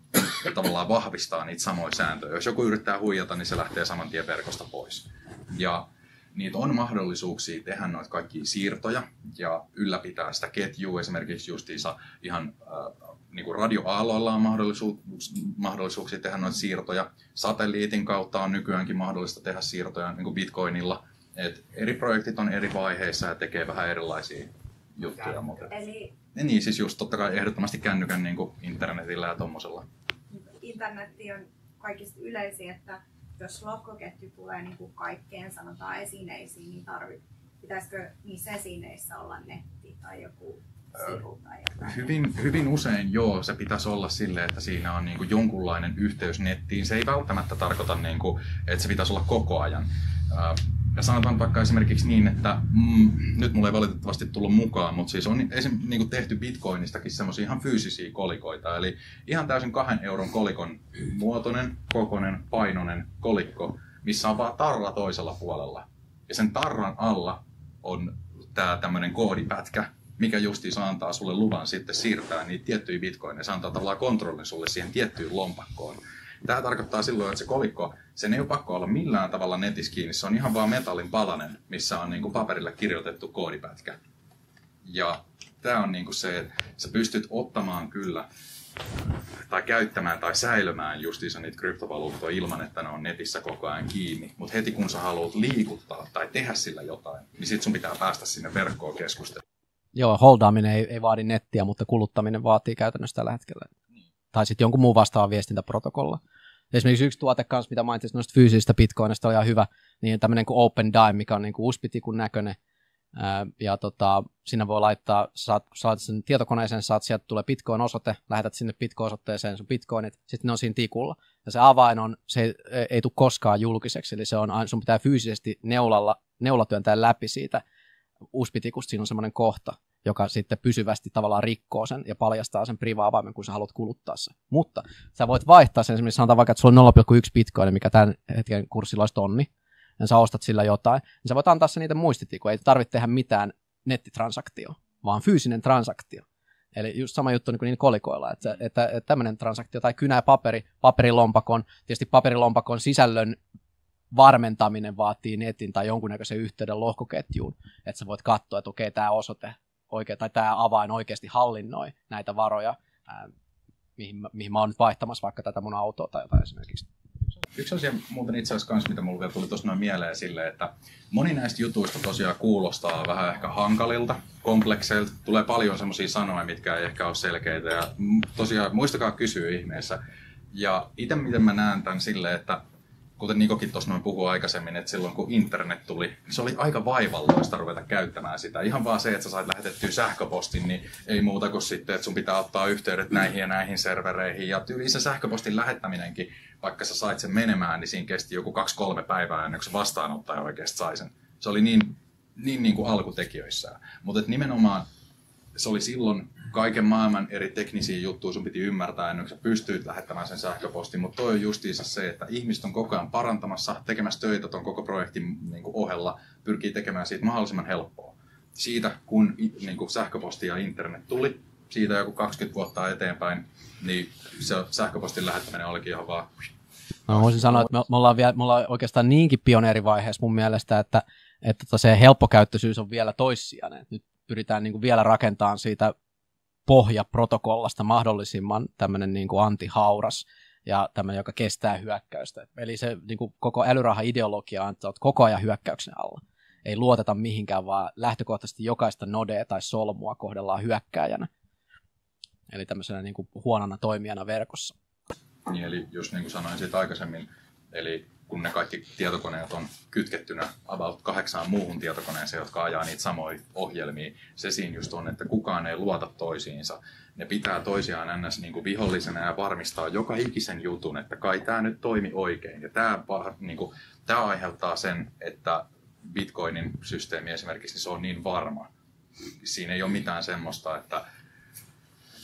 tavallaan vahvistaa niitä samoja sääntöjä. Jos joku yrittää huijata, niin se lähtee saman tien verkosta pois. Ja niitä on mahdollisuuksia tehdä noita kaikkia siirtoja ja ylläpitää sitä ketjua. Esimerkiksi justiinsa ihan äh, niin kuin radioaalloilla on mahdollisuus, mahdollisuuksia tehdä noita siirtoja. Satelliitin kautta on nykyäänkin mahdollista tehdä siirtoja niin kuin bitcoinilla. Et eri projektit on eri vaiheissa ja tekee vähän erilaisia juttuja. Mutta... Eli niin, siis just totta kai ehdottomasti kännykän niin kuin internetillä ja tuommoisella. internetti on kaikista yleisin, että jos lohkoketju tulee niin kuin kaikkeen sanotaan esineisiin, niin tarvit, pitäisikö niissä esineissä olla netti tai joku? Hyvin, hyvin usein joo, se pitäisi olla silleen, että siinä on niin kuin jonkunlainen yhteys nettiin. Se ei välttämättä tarkoita, niin kuin, että se pitäisi olla koko ajan. Ja sanotaan vaikka esimerkiksi niin, että mm, nyt mulla ei valitettavasti tullut mukaan, mutta siis on esim, niin kuin tehty bitcoinistakin semmoisia ihan fyysisiä kolikoita. Eli ihan täysin kahden euron kolikon muotoinen, kokonen, painonen kolikko, missä on vaan tarra toisella puolella. Ja sen tarran alla on tämä tämmöinen koodipätkä, mikä justiinsa antaa sulle luvan sitten siirtää niitä tiettyjä bitcoineja. Se antaa tavallaan kontrollin sulle siihen tiettyyn lompakkoon. Tämä tarkoittaa silloin, että se kolikko, sen ei ole pakko olla millään tavalla netissä kiinni. Se on ihan vaan metallin palanen, missä on niin kuin paperille kirjoitettu koodipätkä. Ja tämä on niin kuin se, että sä pystyt ottamaan kyllä tai käyttämään tai säilymään justiinsa niitä kryptovaluuttoja ilman, että ne on netissä koko ajan kiinni. Mutta heti kun sä haluat liikuttaa tai tehdä sillä jotain, niin sit sun pitää päästä sinne verkkoon keskustelemaan. Joo, holdaaminen ei, ei vaadi nettiä, mutta kuluttaminen vaatii käytännössä tällä hetkellä. Tai sitten jonkun muun vastaava viestintäprotokolla. Esimerkiksi yksi tuote kanssa, mitä mainitsin noista fyysisistä bitcoinista, oli ihan hyvä, niin tämmöinen kuin Open Dime, mikä on niin kuin USB-tikun näköinen. Ja tota, siinä voi laittaa, saat, saat sen tietokoneeseen, saat sieltä tulee bitcoin-osoite, lähetät sinne bitcoin-osoitteeseen sun bitcoinit, sitten ne on siinä tikulla. Ja se avain on, se ei, ei tule koskaan julkiseksi, eli se on, sun pitää fyysisesti neulalla, neula työntää läpi siitä USB-tikusta, siinä on semmoinen kohta, joka sitten pysyvästi tavallaan rikkoo sen ja paljastaa sen priva-avaimen, kun sä haluat kuluttaa sen. Mutta sä voit vaihtaa sen, esimerkiksi sanotaan vaikka, että sulla on 0,1 bitcoin, mikä tämän hetken kurssilla olisi tonni, ja sä ostat sillä jotain, niin sä voit antaa sen niitä muistitikuja, ei tarvitse tehdä mitään nettitransaktio, vaan fyysinen transaktio. Eli just sama juttu niin kuin kolikoilla, että, että, että tämmöinen transaktio tai kynä ja paperi, paperilompakon, tietysti paperilompakon sisällön varmentaminen vaatii netin tai jonkunnäköisen yhteyden lohkoketjuun, että sä voit katsoa, että okei, tämä osoite oikein, tai tämä avain oikeasti hallinnoi näitä varoja, ää, mihin, mihin mä oon nyt vaihtamassa vaikka tätä mun autoa tai jotain esimerkiksi. Yksi asia muuten itse asiassa kans, mitä mulle tuli tuossa noin mieleen silleen, että moni näistä jutuista tosiaan kuulostaa vähän ehkä hankalilta, komplekseilta. Tulee paljon semmoisia sanoja, mitkä ei ehkä ole selkeitä ja tosiaan muistakaa kysyä ihmeessä. Ja itse miten mä näen tämän silleen, että kuten Nikokin tuossa noin puhui aikaisemmin, että silloin kun internet tuli, niin se oli aika vaivalloista ruveta käyttämään sitä. Ihan vaan se, että sä sait lähetettyä sähköpostin, niin ei muuta kuin sitten, että sun pitää ottaa yhteydet näihin ja näihin servereihin. Ja tyyli se sähköpostin lähettäminenkin, vaikka sä sait sen menemään, niin siinä kesti joku kaksi-kolme päivää ennen kuin se vastaanottaja oikeasti sai sen. Se oli niin, niin, niin kuin alkutekijöissään. Mutta nimenomaan se oli silloin kaiken maailman eri teknisiä juttuja sun piti ymmärtää ennen kuin sä pystyit lähettämään sen sähköpostin, mutta toi on justiinsa se, että ihmiset on koko ajan parantamassa, tekemässä töitä ton koko projektin niin kuin ohella, pyrkii tekemään siitä mahdollisimman helppoa. Siitä, kun niin kuin sähköposti ja internet tuli, siitä joku 20 vuotta eteenpäin, niin se sähköpostin lähettäminen olikin ihan vaan... Mä voisin sanoa, että me, me, ollaan, vielä, me ollaan oikeastaan niinkin pioneerivaiheessa mun mielestä, että, että tota se helppokäyttöisyys on vielä toissijainen. Nyt pyritään niin kuin vielä rakentamaan siitä pohjaprotokollasta mahdollisimman tämmöinen niin kuin antihauras ja tämmöinen, joka kestää hyökkäystä. Eli se niin kuin koko älyraha-ideologia on, että olet koko ajan hyökkäyksen alla. Ei luoteta mihinkään, vaan lähtökohtaisesti jokaista nodea tai solmua kohdellaan hyökkääjänä. Eli tämmöisenä niin kuin huonona toimijana verkossa. Niin, eli just niin kuin sanoin siitä aikaisemmin, eli kun ne kaikki tietokoneet on kytkettynä about kahdeksaan muuhun tietokoneeseen, jotka ajaa niitä samoja ohjelmia. Se siinä just on, että kukaan ei luota toisiinsa. Ne pitää toisiaan ns. Niin kuin vihollisena ja varmistaa joka ikisen jutun, että kai tämä nyt toimi oikein. Ja tämä, niin kuin, tämä aiheuttaa sen, että Bitcoinin systeemi esimerkiksi niin se on niin varma. Siinä ei ole mitään semmoista, että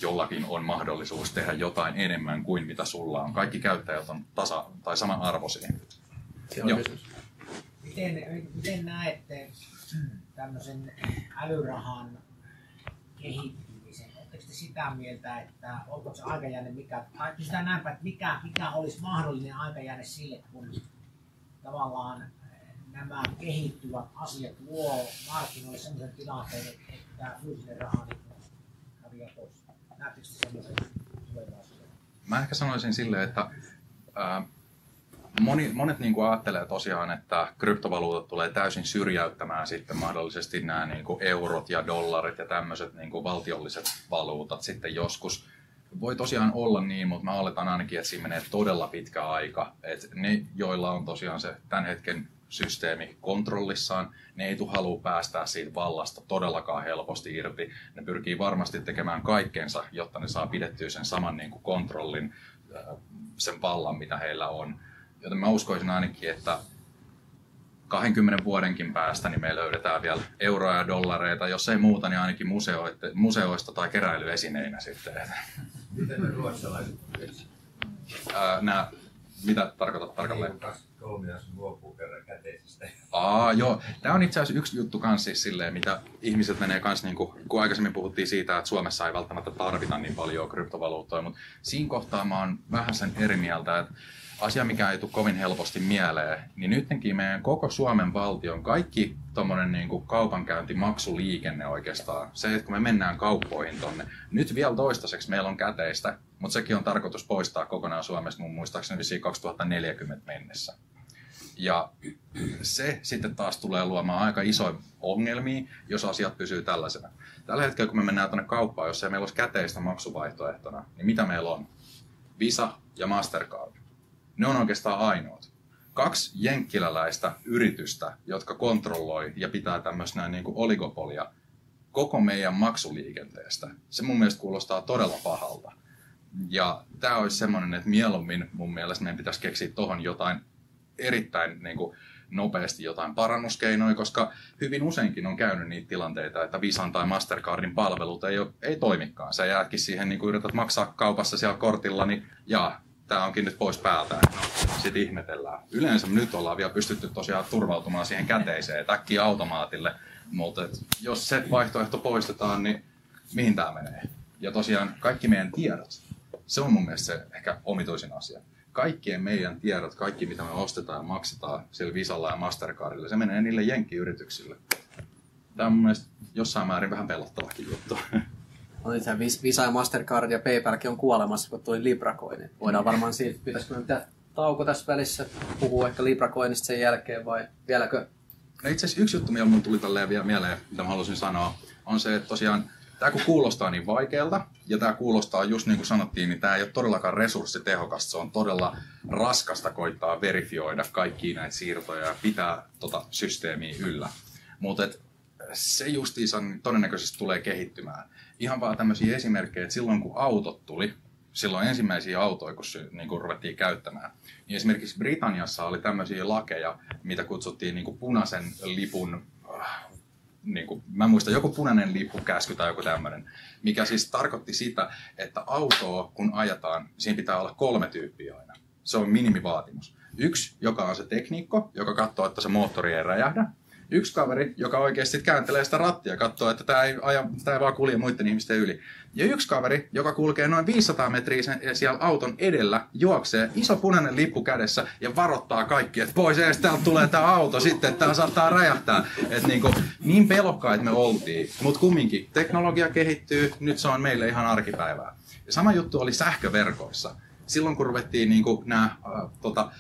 jollakin on mahdollisuus tehdä jotain enemmän kuin mitä sulla on. Kaikki käyttäjät on tasa- tai samanarvoisia. Joo. Miten, miten näette tämmöisen älyrahan kehittymisen? Oletteko te sitä mieltä, että onko se aikajänne mikä, tai sitä näinpä, että mikä, mikä olisi mahdollinen aikajänne sille, kun tavallaan nämä kehittyvät asiat luo markkinoille sellaisen tilanteen, että fyysinen raha niin häviää pois? Näettekö te sellaisen tulevaisuuden? Mä ehkä sanoisin silleen, että ää, moni, monet niin ajattelee tosiaan, että kryptovaluutat tulee täysin syrjäyttämään sitten mahdollisesti nämä niin kuin eurot ja dollarit ja tämmöiset niin kuin valtiolliset valuutat sitten joskus. Voi tosiaan olla niin, mutta mä oletan ainakin, että siinä menee todella pitkä aika. Et ne, joilla on tosiaan se tämän hetken systeemi kontrollissaan, ne ei tule halua päästää siitä vallasta todellakaan helposti irti. Ne pyrkii varmasti tekemään kaikkensa, jotta ne saa pidettyä sen saman niin kuin kontrollin, sen vallan, mitä heillä on. Joten mä uskoisin ainakin, että 20 vuodenkin päästä niin me löydetään vielä euroja ja dollareita, jos ei muuta, niin ainakin museoista tai keräilyesineinä sitten. Miten ne ruotsalaiset Nämä, mitä tarkoitat tarkalleen? kolmias luopuu kerran käteisistä. Aa, joo. Tämä on itse asiassa yksi juttu kans siis silleen, mitä ihmiset menee kans, niin kuin, kun aikaisemmin puhuttiin siitä, että Suomessa ei välttämättä tarvita niin paljon kryptovaluuttoja, mutta siinä kohtaa mä oon vähän sen eri mieltä, että asia, mikä ei tule kovin helposti mieleen, niin nytkin meidän koko Suomen valtion kaikki tuommoinen niin kaupankäynti, maksuliikenne oikeastaan, se, että kun me mennään kauppoihin tonne, nyt vielä toistaiseksi meillä on käteistä, mutta sekin on tarkoitus poistaa kokonaan Suomesta mun muistaakseni 2040 mennessä. Ja se sitten taas tulee luomaan aika isoja ongelmia, jos asiat pysyy tällaisena. Tällä hetkellä, kun me mennään tuonne kauppaan, jos ei meillä olisi käteistä maksuvaihtoehtona, niin mitä meillä on? Visa ja Mastercard. Ne on oikeastaan ainoat. Kaksi jenkkiläläistä yritystä, jotka kontrolloi ja pitää tämmöistä niin kuin oligopolia koko meidän maksuliikenteestä. Se mun mielestä kuulostaa todella pahalta. Ja tämä olisi semmoinen, että mieluummin mun mielestä meidän pitäisi keksiä tuohon jotain erittäin niin kuin, nopeasti jotain parannuskeinoja, koska hyvin useinkin on käynyt niitä tilanteita, että Visan tai Mastercardin palvelut ei, ole, ei toimikaan. Sä jäätkin siihen, niin kun yrität maksaa kaupassa siellä kortilla, niin jaa, tämä onkin nyt pois päältä. No, sitten ihmetellään. Yleensä nyt ollaan vielä pystytty tosiaan turvautumaan siihen käteiseen, äkkiä automaatille, mutta jos se vaihtoehto poistetaan, niin mihin tämä menee? Ja tosiaan kaikki meidän tiedot, se on mun mielestä se ehkä omituisin asia kaikkien meidän tiedot, kaikki mitä me ostetaan ja maksetaan sillä Visalla ja Mastercardilla, se menee niille jenkkiyrityksille. Tämä on mun mielestä jossain määrin vähän pelottavakin juttu. No itse Visa ja Mastercard ja PayPalkin on kuolemassa, kun tuli Libracoin. Voidaan varmaan siitä, pitäisikö me pitää tauko tässä välissä, puhua ehkä Libracoinista sen jälkeen vai vieläkö? No itse asiassa yksi juttu, mikä mun tuli tälleen vielä mieleen, mitä mä haluaisin sanoa, on se, että tosiaan tämä kun kuulostaa niin vaikealta, ja tämä kuulostaa just niin kuin sanottiin, niin tämä ei ole todellakaan resurssitehokasta, se on todella raskasta koittaa verifioida kaikkia näitä siirtoja ja pitää tota systeemiä yllä. Mutta se justiinsa niin todennäköisesti tulee kehittymään. Ihan vaan tämmöisiä esimerkkejä, että silloin kun autot tuli, silloin ensimmäisiä autoja, kun niin kuin ruvettiin käyttämään, niin esimerkiksi Britanniassa oli tämmöisiä lakeja, mitä kutsuttiin niin kuin punaisen lipun äh, niin kuin, mä muistan, joku punainen lippukäsky tai joku tämmöinen, mikä siis tarkoitti sitä, että autoa kun ajetaan, siinä pitää olla kolme tyyppiä aina. Se on minimivaatimus. Yksi, joka on se tekniikko, joka katsoo, että se moottori ei räjähdä yksi kaveri, joka oikeasti kääntelee sitä rattia katsoo, että tämä ei, aja, tämä ei vaan kulje muiden ihmisten yli. Ja yksi kaveri, joka kulkee noin 500 metriä siellä auton edellä, juoksee iso punainen lippu kädessä ja varoittaa kaikki, että pois edes täältä tulee tämä auto sitten, että tämä saattaa räjähtää. Et niin, kuin, niin pelokkaita me oltiin, mutta kumminkin teknologia kehittyy, nyt se on meille ihan arkipäivää. Ja sama juttu oli sähköverkoissa. Silloin kun ruvettiin niin kuin, nämä äh, tota,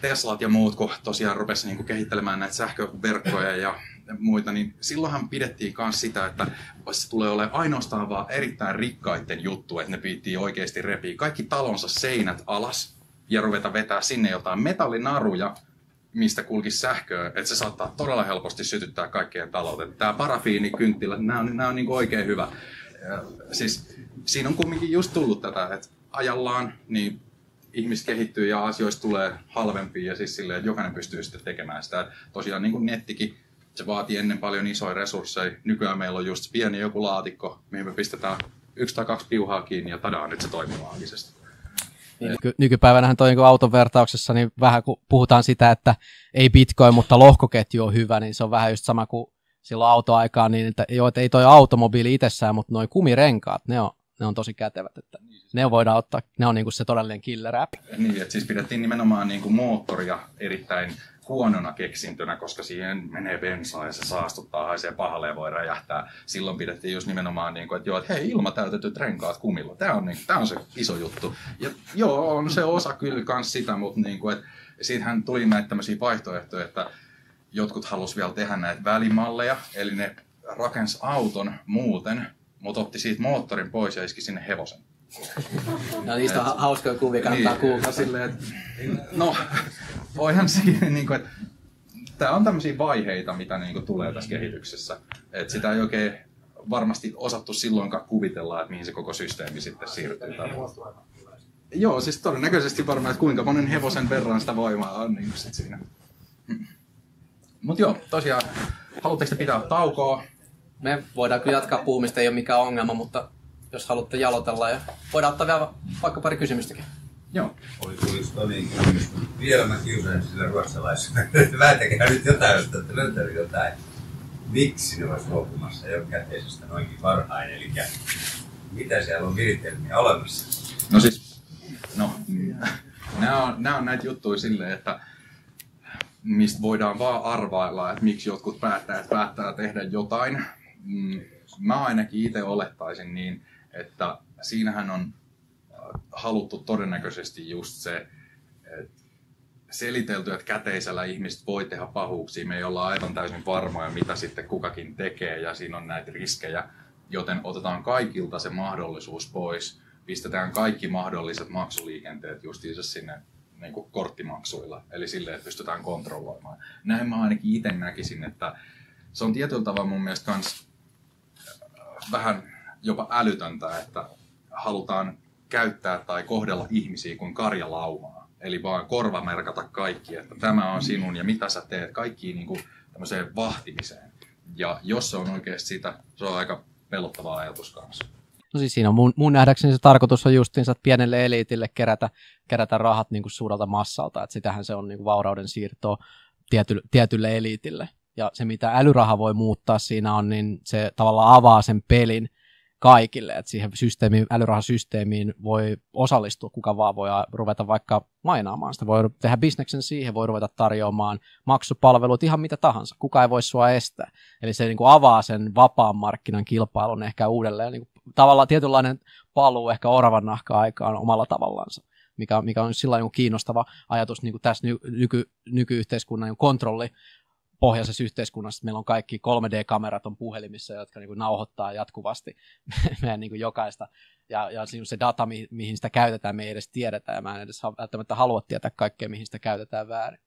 Teslat ja muut, kun tosiaan rupesi niin kehittelemään näitä sähköverkkoja ja muita, niin silloinhan pidettiin myös sitä, että se tulee olemaan ainoastaan vaan erittäin rikkaiden juttu, että ne piti oikeasti repiä kaikki talonsa seinät alas ja ruveta vetää sinne jotain metallinaruja, mistä kulkisi sähköä, että se saattaa todella helposti sytyttää kaikkien taloudet. Tämä parafiinikynttilä, nämä on, nämä on niin oikein hyvä. Siis siinä on kumminkin just tullut tätä, että ajallaan niin ihmiset kehittyy ja asioista tulee halvempia ja siis silleen, että jokainen pystyy sitten tekemään sitä. Tosiaan niin kuin nettikin, se vaatii ennen paljon isoja resursseja. Nykyään meillä on just pieni joku laatikko, mihin me pistetään yksi tai kaksi piuhaa kiinni ja tadaa, nyt se toimii maagisesti. Niin, nyky- nykypäivänähän toi niin auton vertauksessa, niin vähän kun puhutaan sitä, että ei bitcoin, mutta lohkoketju on hyvä, niin se on vähän just sama kuin silloin autoaikaan, niin että, joo, että ei toi automobiili itsessään, mutta noin kumirenkaat, ne on, ne on tosi kätevät. Että ne voidaan ottaa, ne on niinku se todellinen killer app. Niin, että siis pidettiin nimenomaan niinku moottoria erittäin huonona keksintönä, koska siihen menee bensaa ja se saastuttaa, haisee pahalle ja voi räjähtää. Silloin pidettiin just nimenomaan, niin kuin, että, joo, että hei, ilmatäytetyt renkaat kumilla. Tämä on, niin, tämä on se iso juttu. Ja joo, on se osa kyllä kans sitä, mutta niin kuin, että siitähän tuli näitä tämmöisiä vaihtoehtoja, että jotkut halusivat vielä tehdä näitä välimalleja, eli ne rakens auton muuten, mutta otti siitä moottorin pois ja iski sinne hevosen. No niistä on hauskoja kuvia, kannattaa niin, kuulla. Silleen, että, no, voihan siinä, niin kuin, että tämä on tämmöisiä vaiheita, mitä niin kuin, tulee tässä kehityksessä. Että sitä ei oikein varmasti osattu silloinkaan kuvitella, että mihin se koko systeemi sitten siirtyy. Joo, siis todennäköisesti varmaan, että kuinka monen hevosen verran sitä voimaa on niin sit siinä. Mutta joo, tosiaan, haluatteko pitää taukoa? Me voidaan kyllä jatkaa puhumista, ei ole mikään ongelma, mutta jos haluatte jalotella. Ja voidaan ottaa vielä vaikka pari kysymystäkin. Joo. Oli tulisi toinen kysymys. Vielä mä kiusaan sillä ruotsalaisella. Väitäkää nyt jotain, jos olette löytänyt jotain. Miksi ne olisi luopumassa jo käteisestä noinkin varhain? Eli mitä siellä on viritelmiä olemassa? No siis, no, nämä on, nämä on näitä juttuja silleen, että mistä voidaan vaan arvailla, että miksi jotkut päättäjät päättää tehdä jotain. Mm, mä ainakin itse olettaisin niin, että siinähän on äh, haluttu todennäköisesti just se, että selitelty, että käteisellä ihmiset voi tehdä pahuuksia. Me ei olla aivan täysin varmoja, mitä sitten kukakin tekee, ja siinä on näitä riskejä. Joten otetaan kaikilta se mahdollisuus pois. Pistetään kaikki mahdolliset maksuliikenteet justiinsa sinne niin kuin korttimaksuilla, eli sille, että pystytään kontrolloimaan. Näin mä ainakin itse näkisin, että se on tietyllä tavalla mun mielestä äh, vähän jopa älytöntä, että halutaan käyttää tai kohdella ihmisiä kuin karjalaumaa. Eli vaan korvamerkata kaikki, että tämä on sinun ja mitä sä teet, kaikki niin kuin tämmöiseen vahtimiseen. Ja jos se on oikeasti sitä, se on aika pelottava ajatus kanssa. No siis siinä on mun, mun nähdäkseni se tarkoitus on justiinsa, että pienelle eliitille kerätä, kerätä rahat niin kuin suurelta massalta. Että sitähän se on niin kuin vaurauden siirtoa tiety, tietylle eliitille. Ja se, mitä älyraha voi muuttaa siinä on, niin se tavallaan avaa sen pelin kaikille, että siihen systeemiin, älyrahasysteemiin voi osallistua, kuka vaan voi ruveta vaikka mainaamaan sitä, voi tehdä bisneksen siihen, voi ruveta tarjoamaan maksupalvelut, ihan mitä tahansa, kuka ei voi sua estää. Eli se niin kuin avaa sen vapaan markkinan kilpailun ehkä uudelleen, niin kuin, tavallaan tietynlainen paluu ehkä oravan nahka aikaan omalla tavallaansa mikä, mikä on sillä niin kiinnostava ajatus niin kuin tässä nyky, nykyyhteiskunnan niin kontrolli pohjaisessa yhteiskunnassa. Meillä on kaikki 3D-kamerat on puhelimissa, jotka niin kuin nauhoittaa jatkuvasti meidän niin kuin jokaista. Ja, ja se data, mi- mihin sitä käytetään, me ei edes tiedetä, ja mä en edes välttämättä halua tietää kaikkea, mihin sitä käytetään väärin.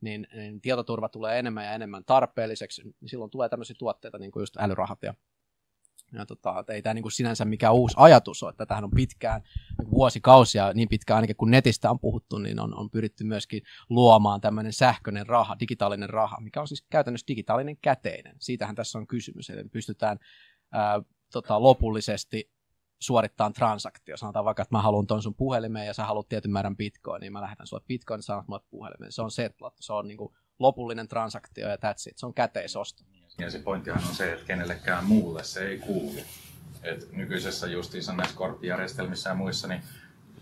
Niin, niin tietoturva tulee enemmän ja enemmän tarpeelliseksi. Silloin tulee tämmöisiä tuotteita, niin kuin just älyrahat ja ja tota, ei tämä niin kuin sinänsä mikään uusi ajatus ole, että tähän on pitkään, niin vuosikausia, niin pitkään ainakin kun netistä on puhuttu, niin on, on pyritty myöskin luomaan tämmöinen sähköinen raha, digitaalinen raha, mikä on siis käytännössä digitaalinen käteinen. Siitähän tässä on kysymys, eli pystytään ää, tota, lopullisesti suorittaa transaktio. Sanotaan vaikka, että mä haluan ton sun puhelimeen ja sä haluat tietyn määrän bitcoin, niin mä lähetän sulle bitcoin ja saat mulle puhelimeen. Se on setlattu, se on niin kuin lopullinen transaktio ja that's it. Se on käteisosto. Ja se pointtihan on se, että kenellekään muulle se ei kuulu. Et nykyisessä justiinsa näissä korttijärjestelmissä ja muissa, niin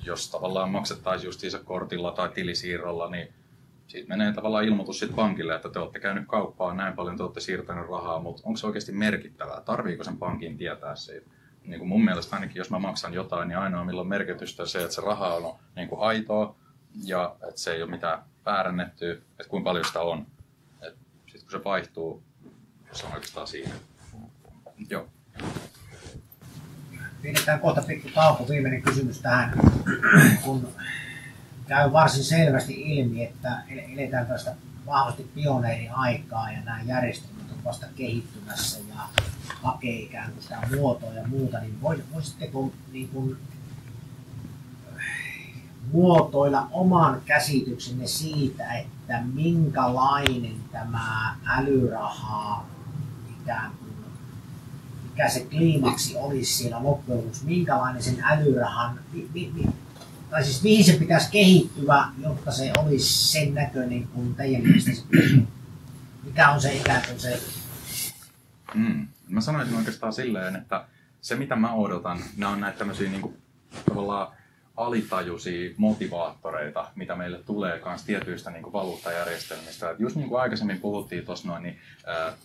jos tavallaan maksettaisiin justiinsa kortilla tai tilisiirrolla, niin siitä menee tavallaan ilmoitus sitten pankille, että te olette käynyt kauppaan, näin paljon te olette siirtänyt rahaa, mutta onko se oikeasti merkittävää? Tarviiko sen pankin tietää siitä? Niin kuin mun mielestä ainakin, jos mä maksan jotain, niin ainoa milloin merkitystä se, että se raha on niin kuin aitoa ja että se ei ole mitään väärännettyä, että kuinka paljon sitä on. Sitten kun se vaihtuu, se on oikeastaan siinä. Joo. Pidetään kohta pikku tauko. Viimeinen kysymys tähän, kun käy varsin selvästi ilmi, että eletään tästä vahvasti pioneeriaikaa ja nämä järjestelmät on vasta kehittymässä ja hakee ikään kuin sitä muotoa ja muuta, niin voisitteko niin kuin muotoilla oman käsityksenne siitä, että minkälainen tämä älyraha kuin, mikä se kliimaksi olisi siellä loppujen lopuksi, minkälainen sen älyrahan, mi, mi, mi, tai siis mihin se pitäisi kehittyä, jotta se olisi sen näköinen kuin teidän mielestä se Mikä on se ikään kuin se... Mm. Mä sanoisin oikeastaan silleen, että se mitä mä odotan, nämä on näitä tämmöisiä niin kuin, tavallaan alitajuisia motivaattoreita, mitä meille tulee myös tietyistä niin kuin valuuttajärjestelmistä. Et just niin kuin aikaisemmin puhuttiin tuossa noin, niin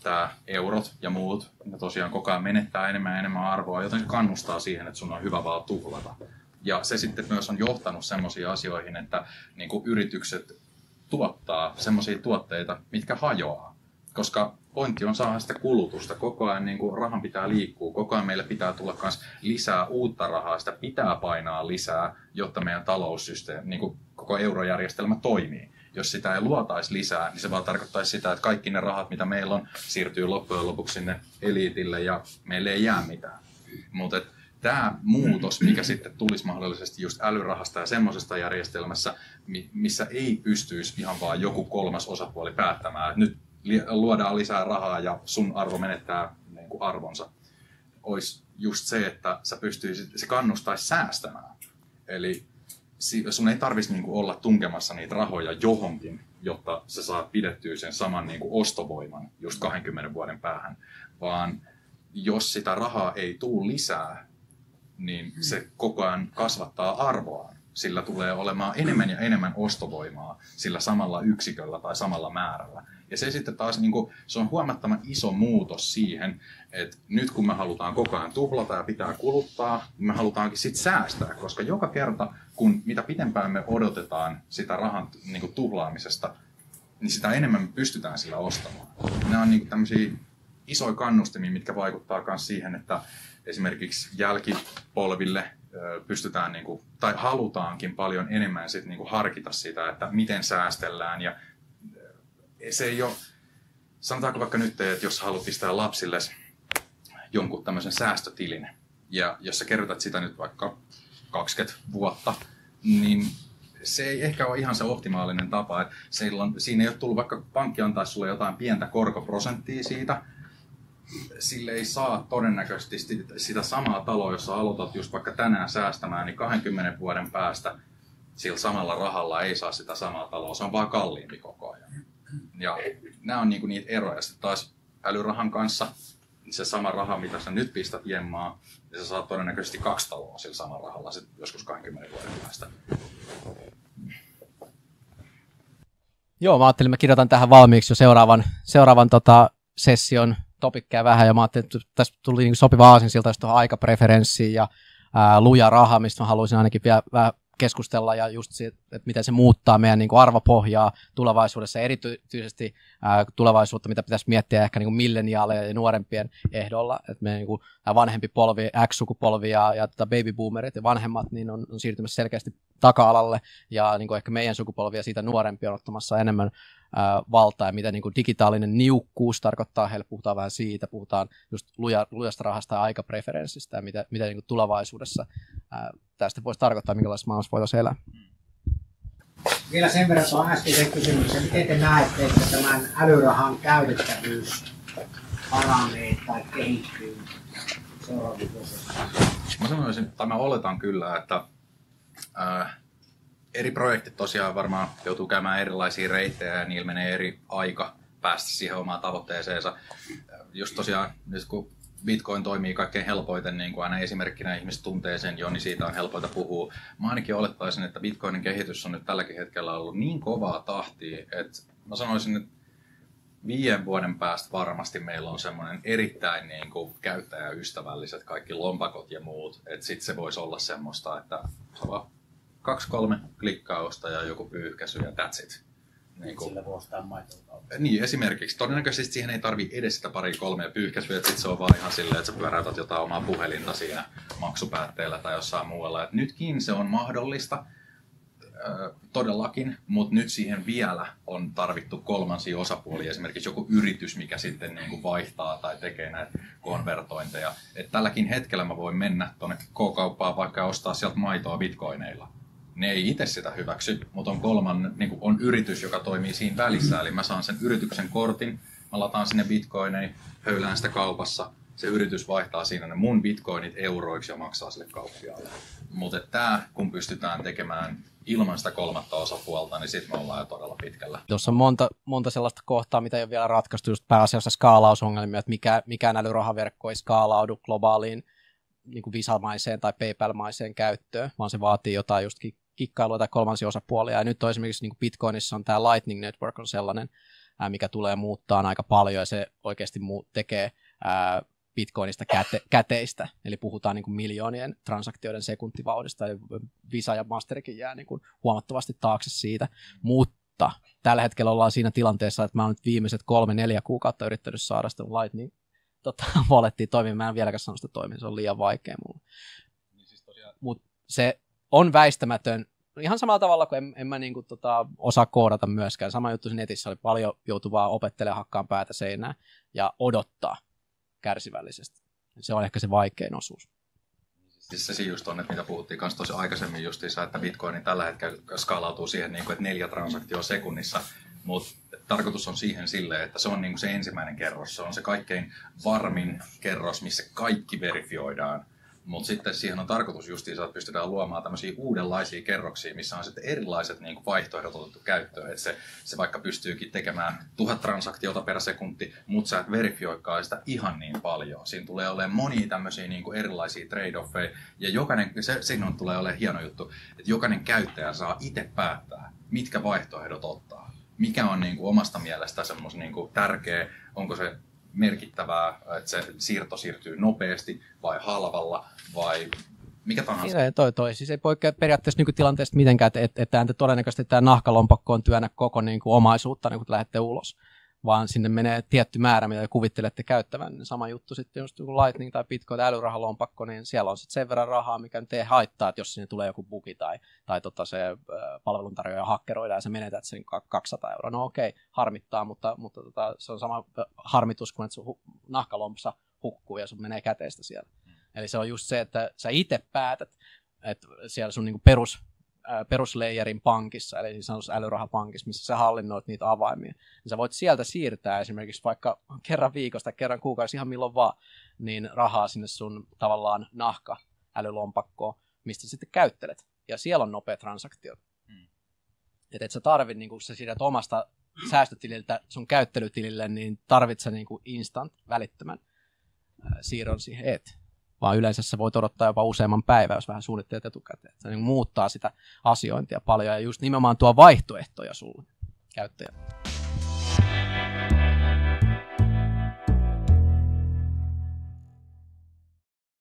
tämä eurot ja muut, ne tosiaan koko ajan menettää enemmän ja enemmän arvoa, joten se kannustaa siihen, että sun on hyvä vaan tuhlata. Ja se sitten myös on johtanut semmoisiin asioihin, että niin kuin yritykset tuottaa semmoisia tuotteita, mitkä hajoaa. Koska pointti on saada sitä kulutusta. Koko ajan niin kuin rahan pitää liikkua, koko ajan meille pitää tulla myös lisää uutta rahaa, sitä pitää painaa lisää, jotta meidän taloussysteemi, niin kuin koko eurojärjestelmä toimii. Jos sitä ei luotaisi lisää, niin se vaan tarkoittaisi sitä, että kaikki ne rahat, mitä meillä on, siirtyy loppujen lopuksi sinne eliitille ja meille ei jää mitään. Mutta tämä muutos, mikä sitten tulisi mahdollisesti just älyrahasta ja semmoisesta järjestelmässä, missä ei pystyisi ihan vaan joku kolmas osapuoli päättämään, että nyt luodaan lisää rahaa ja sun arvo menettää niin kuin arvonsa, olisi just se, että sä pystyisit, se kannustaisi säästämään. Eli sun ei tarvitsisi niin olla tunkemassa niitä rahoja johonkin, jotta sä saat pidettyä sen saman niin kuin ostovoiman just 20 vuoden päähän, vaan jos sitä rahaa ei tule lisää, niin se koko ajan kasvattaa arvoaan. Sillä tulee olemaan enemmän ja enemmän ostovoimaa sillä samalla yksiköllä tai samalla määrällä. Ja se sitten taas niin kuin, se on huomattavan iso muutos siihen, että nyt kun me halutaan koko ajan tuhlata ja pitää kuluttaa, niin me halutaankin sitten säästää, koska joka kerta, kun mitä pitempään me odotetaan sitä rahan niin kuin, tuhlaamisesta, niin sitä enemmän me pystytään sillä ostamaan. Nämä on niin kuin, tämmöisiä isoja kannustimia, mitkä vaikuttaa myös siihen, että esimerkiksi jälkipolville pystytään niin kuin, tai halutaankin paljon enemmän sit, niin kuin harkita sitä, että miten säästellään ja se ei ole, sanotaanko vaikka nyt, että jos haluat pistää lapsille jonkun tämmöisen säästötilin, ja jos sä kerrotat sitä nyt vaikka 20 vuotta, niin se ei ehkä ole ihan se optimaalinen tapa. Että siinä ei ole tullut, vaikka pankki antaa sulle jotain pientä korkoprosenttia siitä, sille ei saa todennäköisesti sitä samaa taloa, jossa aloitat just vaikka tänään säästämään, niin 20 vuoden päästä sillä samalla rahalla ei saa sitä samaa taloa. Se on vaan kalliimpi koko ajan. Ja nämä on niinku niitä eroja. Sitten taas älyrahan kanssa niin se sama raha, mitä sä nyt pistät jemmaa, niin sä saat todennäköisesti kaksi taloa sillä samalla rahalla sit joskus 20 vuoden päästä. Joo, mä ajattelin, mä kirjoitan tähän valmiiksi jo seuraavan, seuraavan tota, session topikkeja vähän, ja mä ajattelin, että tässä tuli niin sopiva aasinsilta tuohon aikapreferenssiin ja ää, luja raha, mistä mä haluaisin ainakin vielä vähän keskustella ja just se, että miten se muuttaa meidän niin kuin arvopohjaa tulevaisuudessa, erityisesti ää, tulevaisuutta, mitä pitäisi miettiä ehkä niin kuin milleniaaleja ja nuorempien ehdolla, että me niin kuin, vanhempi polvi, X-sukupolvi ja, ja tota baby boomerit ja vanhemmat niin on, on siirtymässä selkeästi taka-alalle. Ja niin kuin ehkä meidän sukupolvi ja siitä nuorempi on ottamassa enemmän ää, valtaa. Ja mitä niin kuin digitaalinen niukkuus tarkoittaa heille, puhutaan vähän siitä, puhutaan just luja, lujasta rahasta ja aikapreferenssistä ja mitä, mitä niin kuin tulevaisuudessa ää, tästä voisi tarkoittaa, minkälaisessa maailmassa voitaisiin elää. Vielä sen verran tuon äskeisen kysymyksen, miten te näette, että tämän älyrahan käytettävyys paranee tai kehittyy seuraavien? Mä sanoisin, tai mä oletan kyllä, että ää, eri projektit tosiaan varmaan joutuu käymään erilaisia reittejä ja niillä menee eri aika päästä siihen omaan tavoitteeseensa. Just tosiaan, nyt kun Bitcoin toimii kaikkein helpoiten, niin kuin aina esimerkkinä ihmiset tuntee sen jo, niin siitä on helpoita puhua. Mä ainakin olettaisin, että Bitcoinin kehitys on nyt tälläkin hetkellä ollut niin kovaa tahtia, että mä sanoisin, että viiden vuoden päästä varmasti meillä on semmoinen erittäin niin kuin käyttäjäystävälliset kaikki lompakot ja muut. Että sitten se voisi olla semmoista, että kaksi kolme klikkausta ja joku pyyhkäisy ja that's it. Niin, kuin, Sillä voi ostaa maitoa. niin, esimerkiksi. Todennäköisesti siihen ei tarvi edes sitä pari kolmea pyyhkäisyä, että sit se on vaan ihan silleen, että sä pyöräytät jotain omaa puhelinta siinä maksupäätteellä tai jossain muualla. Et nytkin se on mahdollista, todellakin, mutta nyt siihen vielä on tarvittu kolmansia osapuolia, esimerkiksi joku yritys, mikä sitten niin kuin vaihtaa tai tekee näitä konvertointeja. Et tälläkin hetkellä mä voin mennä tuonne K-kauppaan vaikka ostaa sieltä maitoa bitcoineilla. Ne ei itse sitä hyväksy, mutta on kolman, niin kuin on yritys, joka toimii siinä välissä. Eli mä saan sen yrityksen kortin, mä lataan sinne bitcoineja, höylään sitä kaupassa, se yritys vaihtaa siinä ne mun bitcoinit euroiksi ja maksaa sille kauppiaalle. Mutta tämä, kun pystytään tekemään ilman sitä kolmatta osapuolta, niin sitten me ollaan jo todella pitkällä. Tuossa on monta, monta sellaista kohtaa, mitä ei ole vielä ratkaistu, just pääasiassa skaalausongelmia, että mikä, mikään älyrahaverkko ei skaalaudu globaaliin niin kuin Visa-maiseen tai PayPal-maiseen käyttöön, vaan se vaatii jotain just ki- kikkailua tai kolmansia osapuolia. Ja nyt on esimerkiksi niin kuin Bitcoinissa on tämä Lightning Network on sellainen, ää, mikä tulee muuttaa aika paljon ja se oikeasti muu- tekee ää, Bitcoinista käte- käteistä, eli puhutaan niin kuin miljoonien transaktioiden sekuntivauhdista, eli Visa ja Masterikin jää niin kuin huomattavasti taakse siitä, mutta tällä hetkellä ollaan siinä tilanteessa, että mä oon nyt viimeiset kolme, neljä kuukautta yrittänyt saada sitä Lightning tota, wallettia toimimaan, mä en vieläkään sano sitä toimia, se on liian vaikea mulle. Mutta se on väistämätön, ihan samalla tavalla kuin en, en mä niinku tota, osaa koodata myöskään. Sama juttu netissä oli paljon joutuvaa opettelemaan hakkaan päätä seinään ja odottaa kärsivällisesti. Se on ehkä se vaikein osuus. Siis se just on, että mitä puhuttiin kanssa tosi aikaisemmin justiinsa, että Bitcoin tällä hetkellä skaalautuu siihen, niin kuin, että neljä transaktioa sekunnissa, mutta tarkoitus on siihen silleen, että se on niin kuin se ensimmäinen kerros, se on se kaikkein varmin kerros, missä kaikki verifioidaan. Mutta sitten siihen on tarkoitus justiinsa, että pystytään luomaan tämmöisiä uudenlaisia kerroksia, missä on sitten erilaiset niin vaihtoehdot otettu käyttöön. Että se, se vaikka pystyykin tekemään tuhat transaktiota per sekunti, mutta sä et verifioikaan sitä ihan niin paljon. Siinä tulee olemaan monia tämmöisiä niin erilaisia trade-offeja. Ja jokainen, se, siinä tulee olemaan hieno juttu, että jokainen käyttäjä saa itse päättää, mitkä vaihtoehdot ottaa. Mikä on niin kuin omasta mielestä semmoisen niin tärkeä, onko se merkittävää, että se siirto siirtyy nopeasti vai halvalla vai mikä tahansa. Se, toi, toi. Siis ei poikkea periaatteessa nykytilanteesta mitenkään, että, että, että todennäköisesti tämä nahkalompakkoon työnnä koko niin kuin omaisuutta, niin kun lähdette ulos vaan sinne menee tietty määrä, mitä kuvittelette käyttävän. Niin sama juttu sitten just joku Lightning tai Bitcoin älyrahalompakko, niin siellä on sitten sen verran rahaa, mikä nyt ei haittaa, että jos sinne tulee joku bugi tai, tai tota se palveluntarjoaja hakkeroidaan ja se menetät sen 200 euroa. No okei, harmittaa, mutta, mutta tota, se on sama harmitus kuin että sun nahkalompsa hukkuu ja sun menee käteistä siellä. Mm. Eli se on just se, että sä itse päätät, että siellä sun niinku perus perusleijerin pankissa, eli siis älyrahapankissa, missä sä hallinnoit niitä avaimia. Niin sä voit sieltä siirtää esimerkiksi vaikka kerran viikosta, kerran kuukausi, ihan milloin vaan, niin rahaa sinne sun tavallaan nahka älylompakkoon, mistä sitten käyttelet. Ja siellä on nopea transaktio. Hmm. Että et sä tarvit, niin kun sä siirrät omasta säästötililtä sun käyttelytilille, niin tarvitset niin instant välittömän siirron siihen et vaan yleensä sä voit odottaa jopa useamman päivän, jos vähän suunnittelet etukäteen. Se niin muuttaa sitä asiointia paljon ja just nimenomaan tuo vaihtoehtoja sulle käyttäjälle.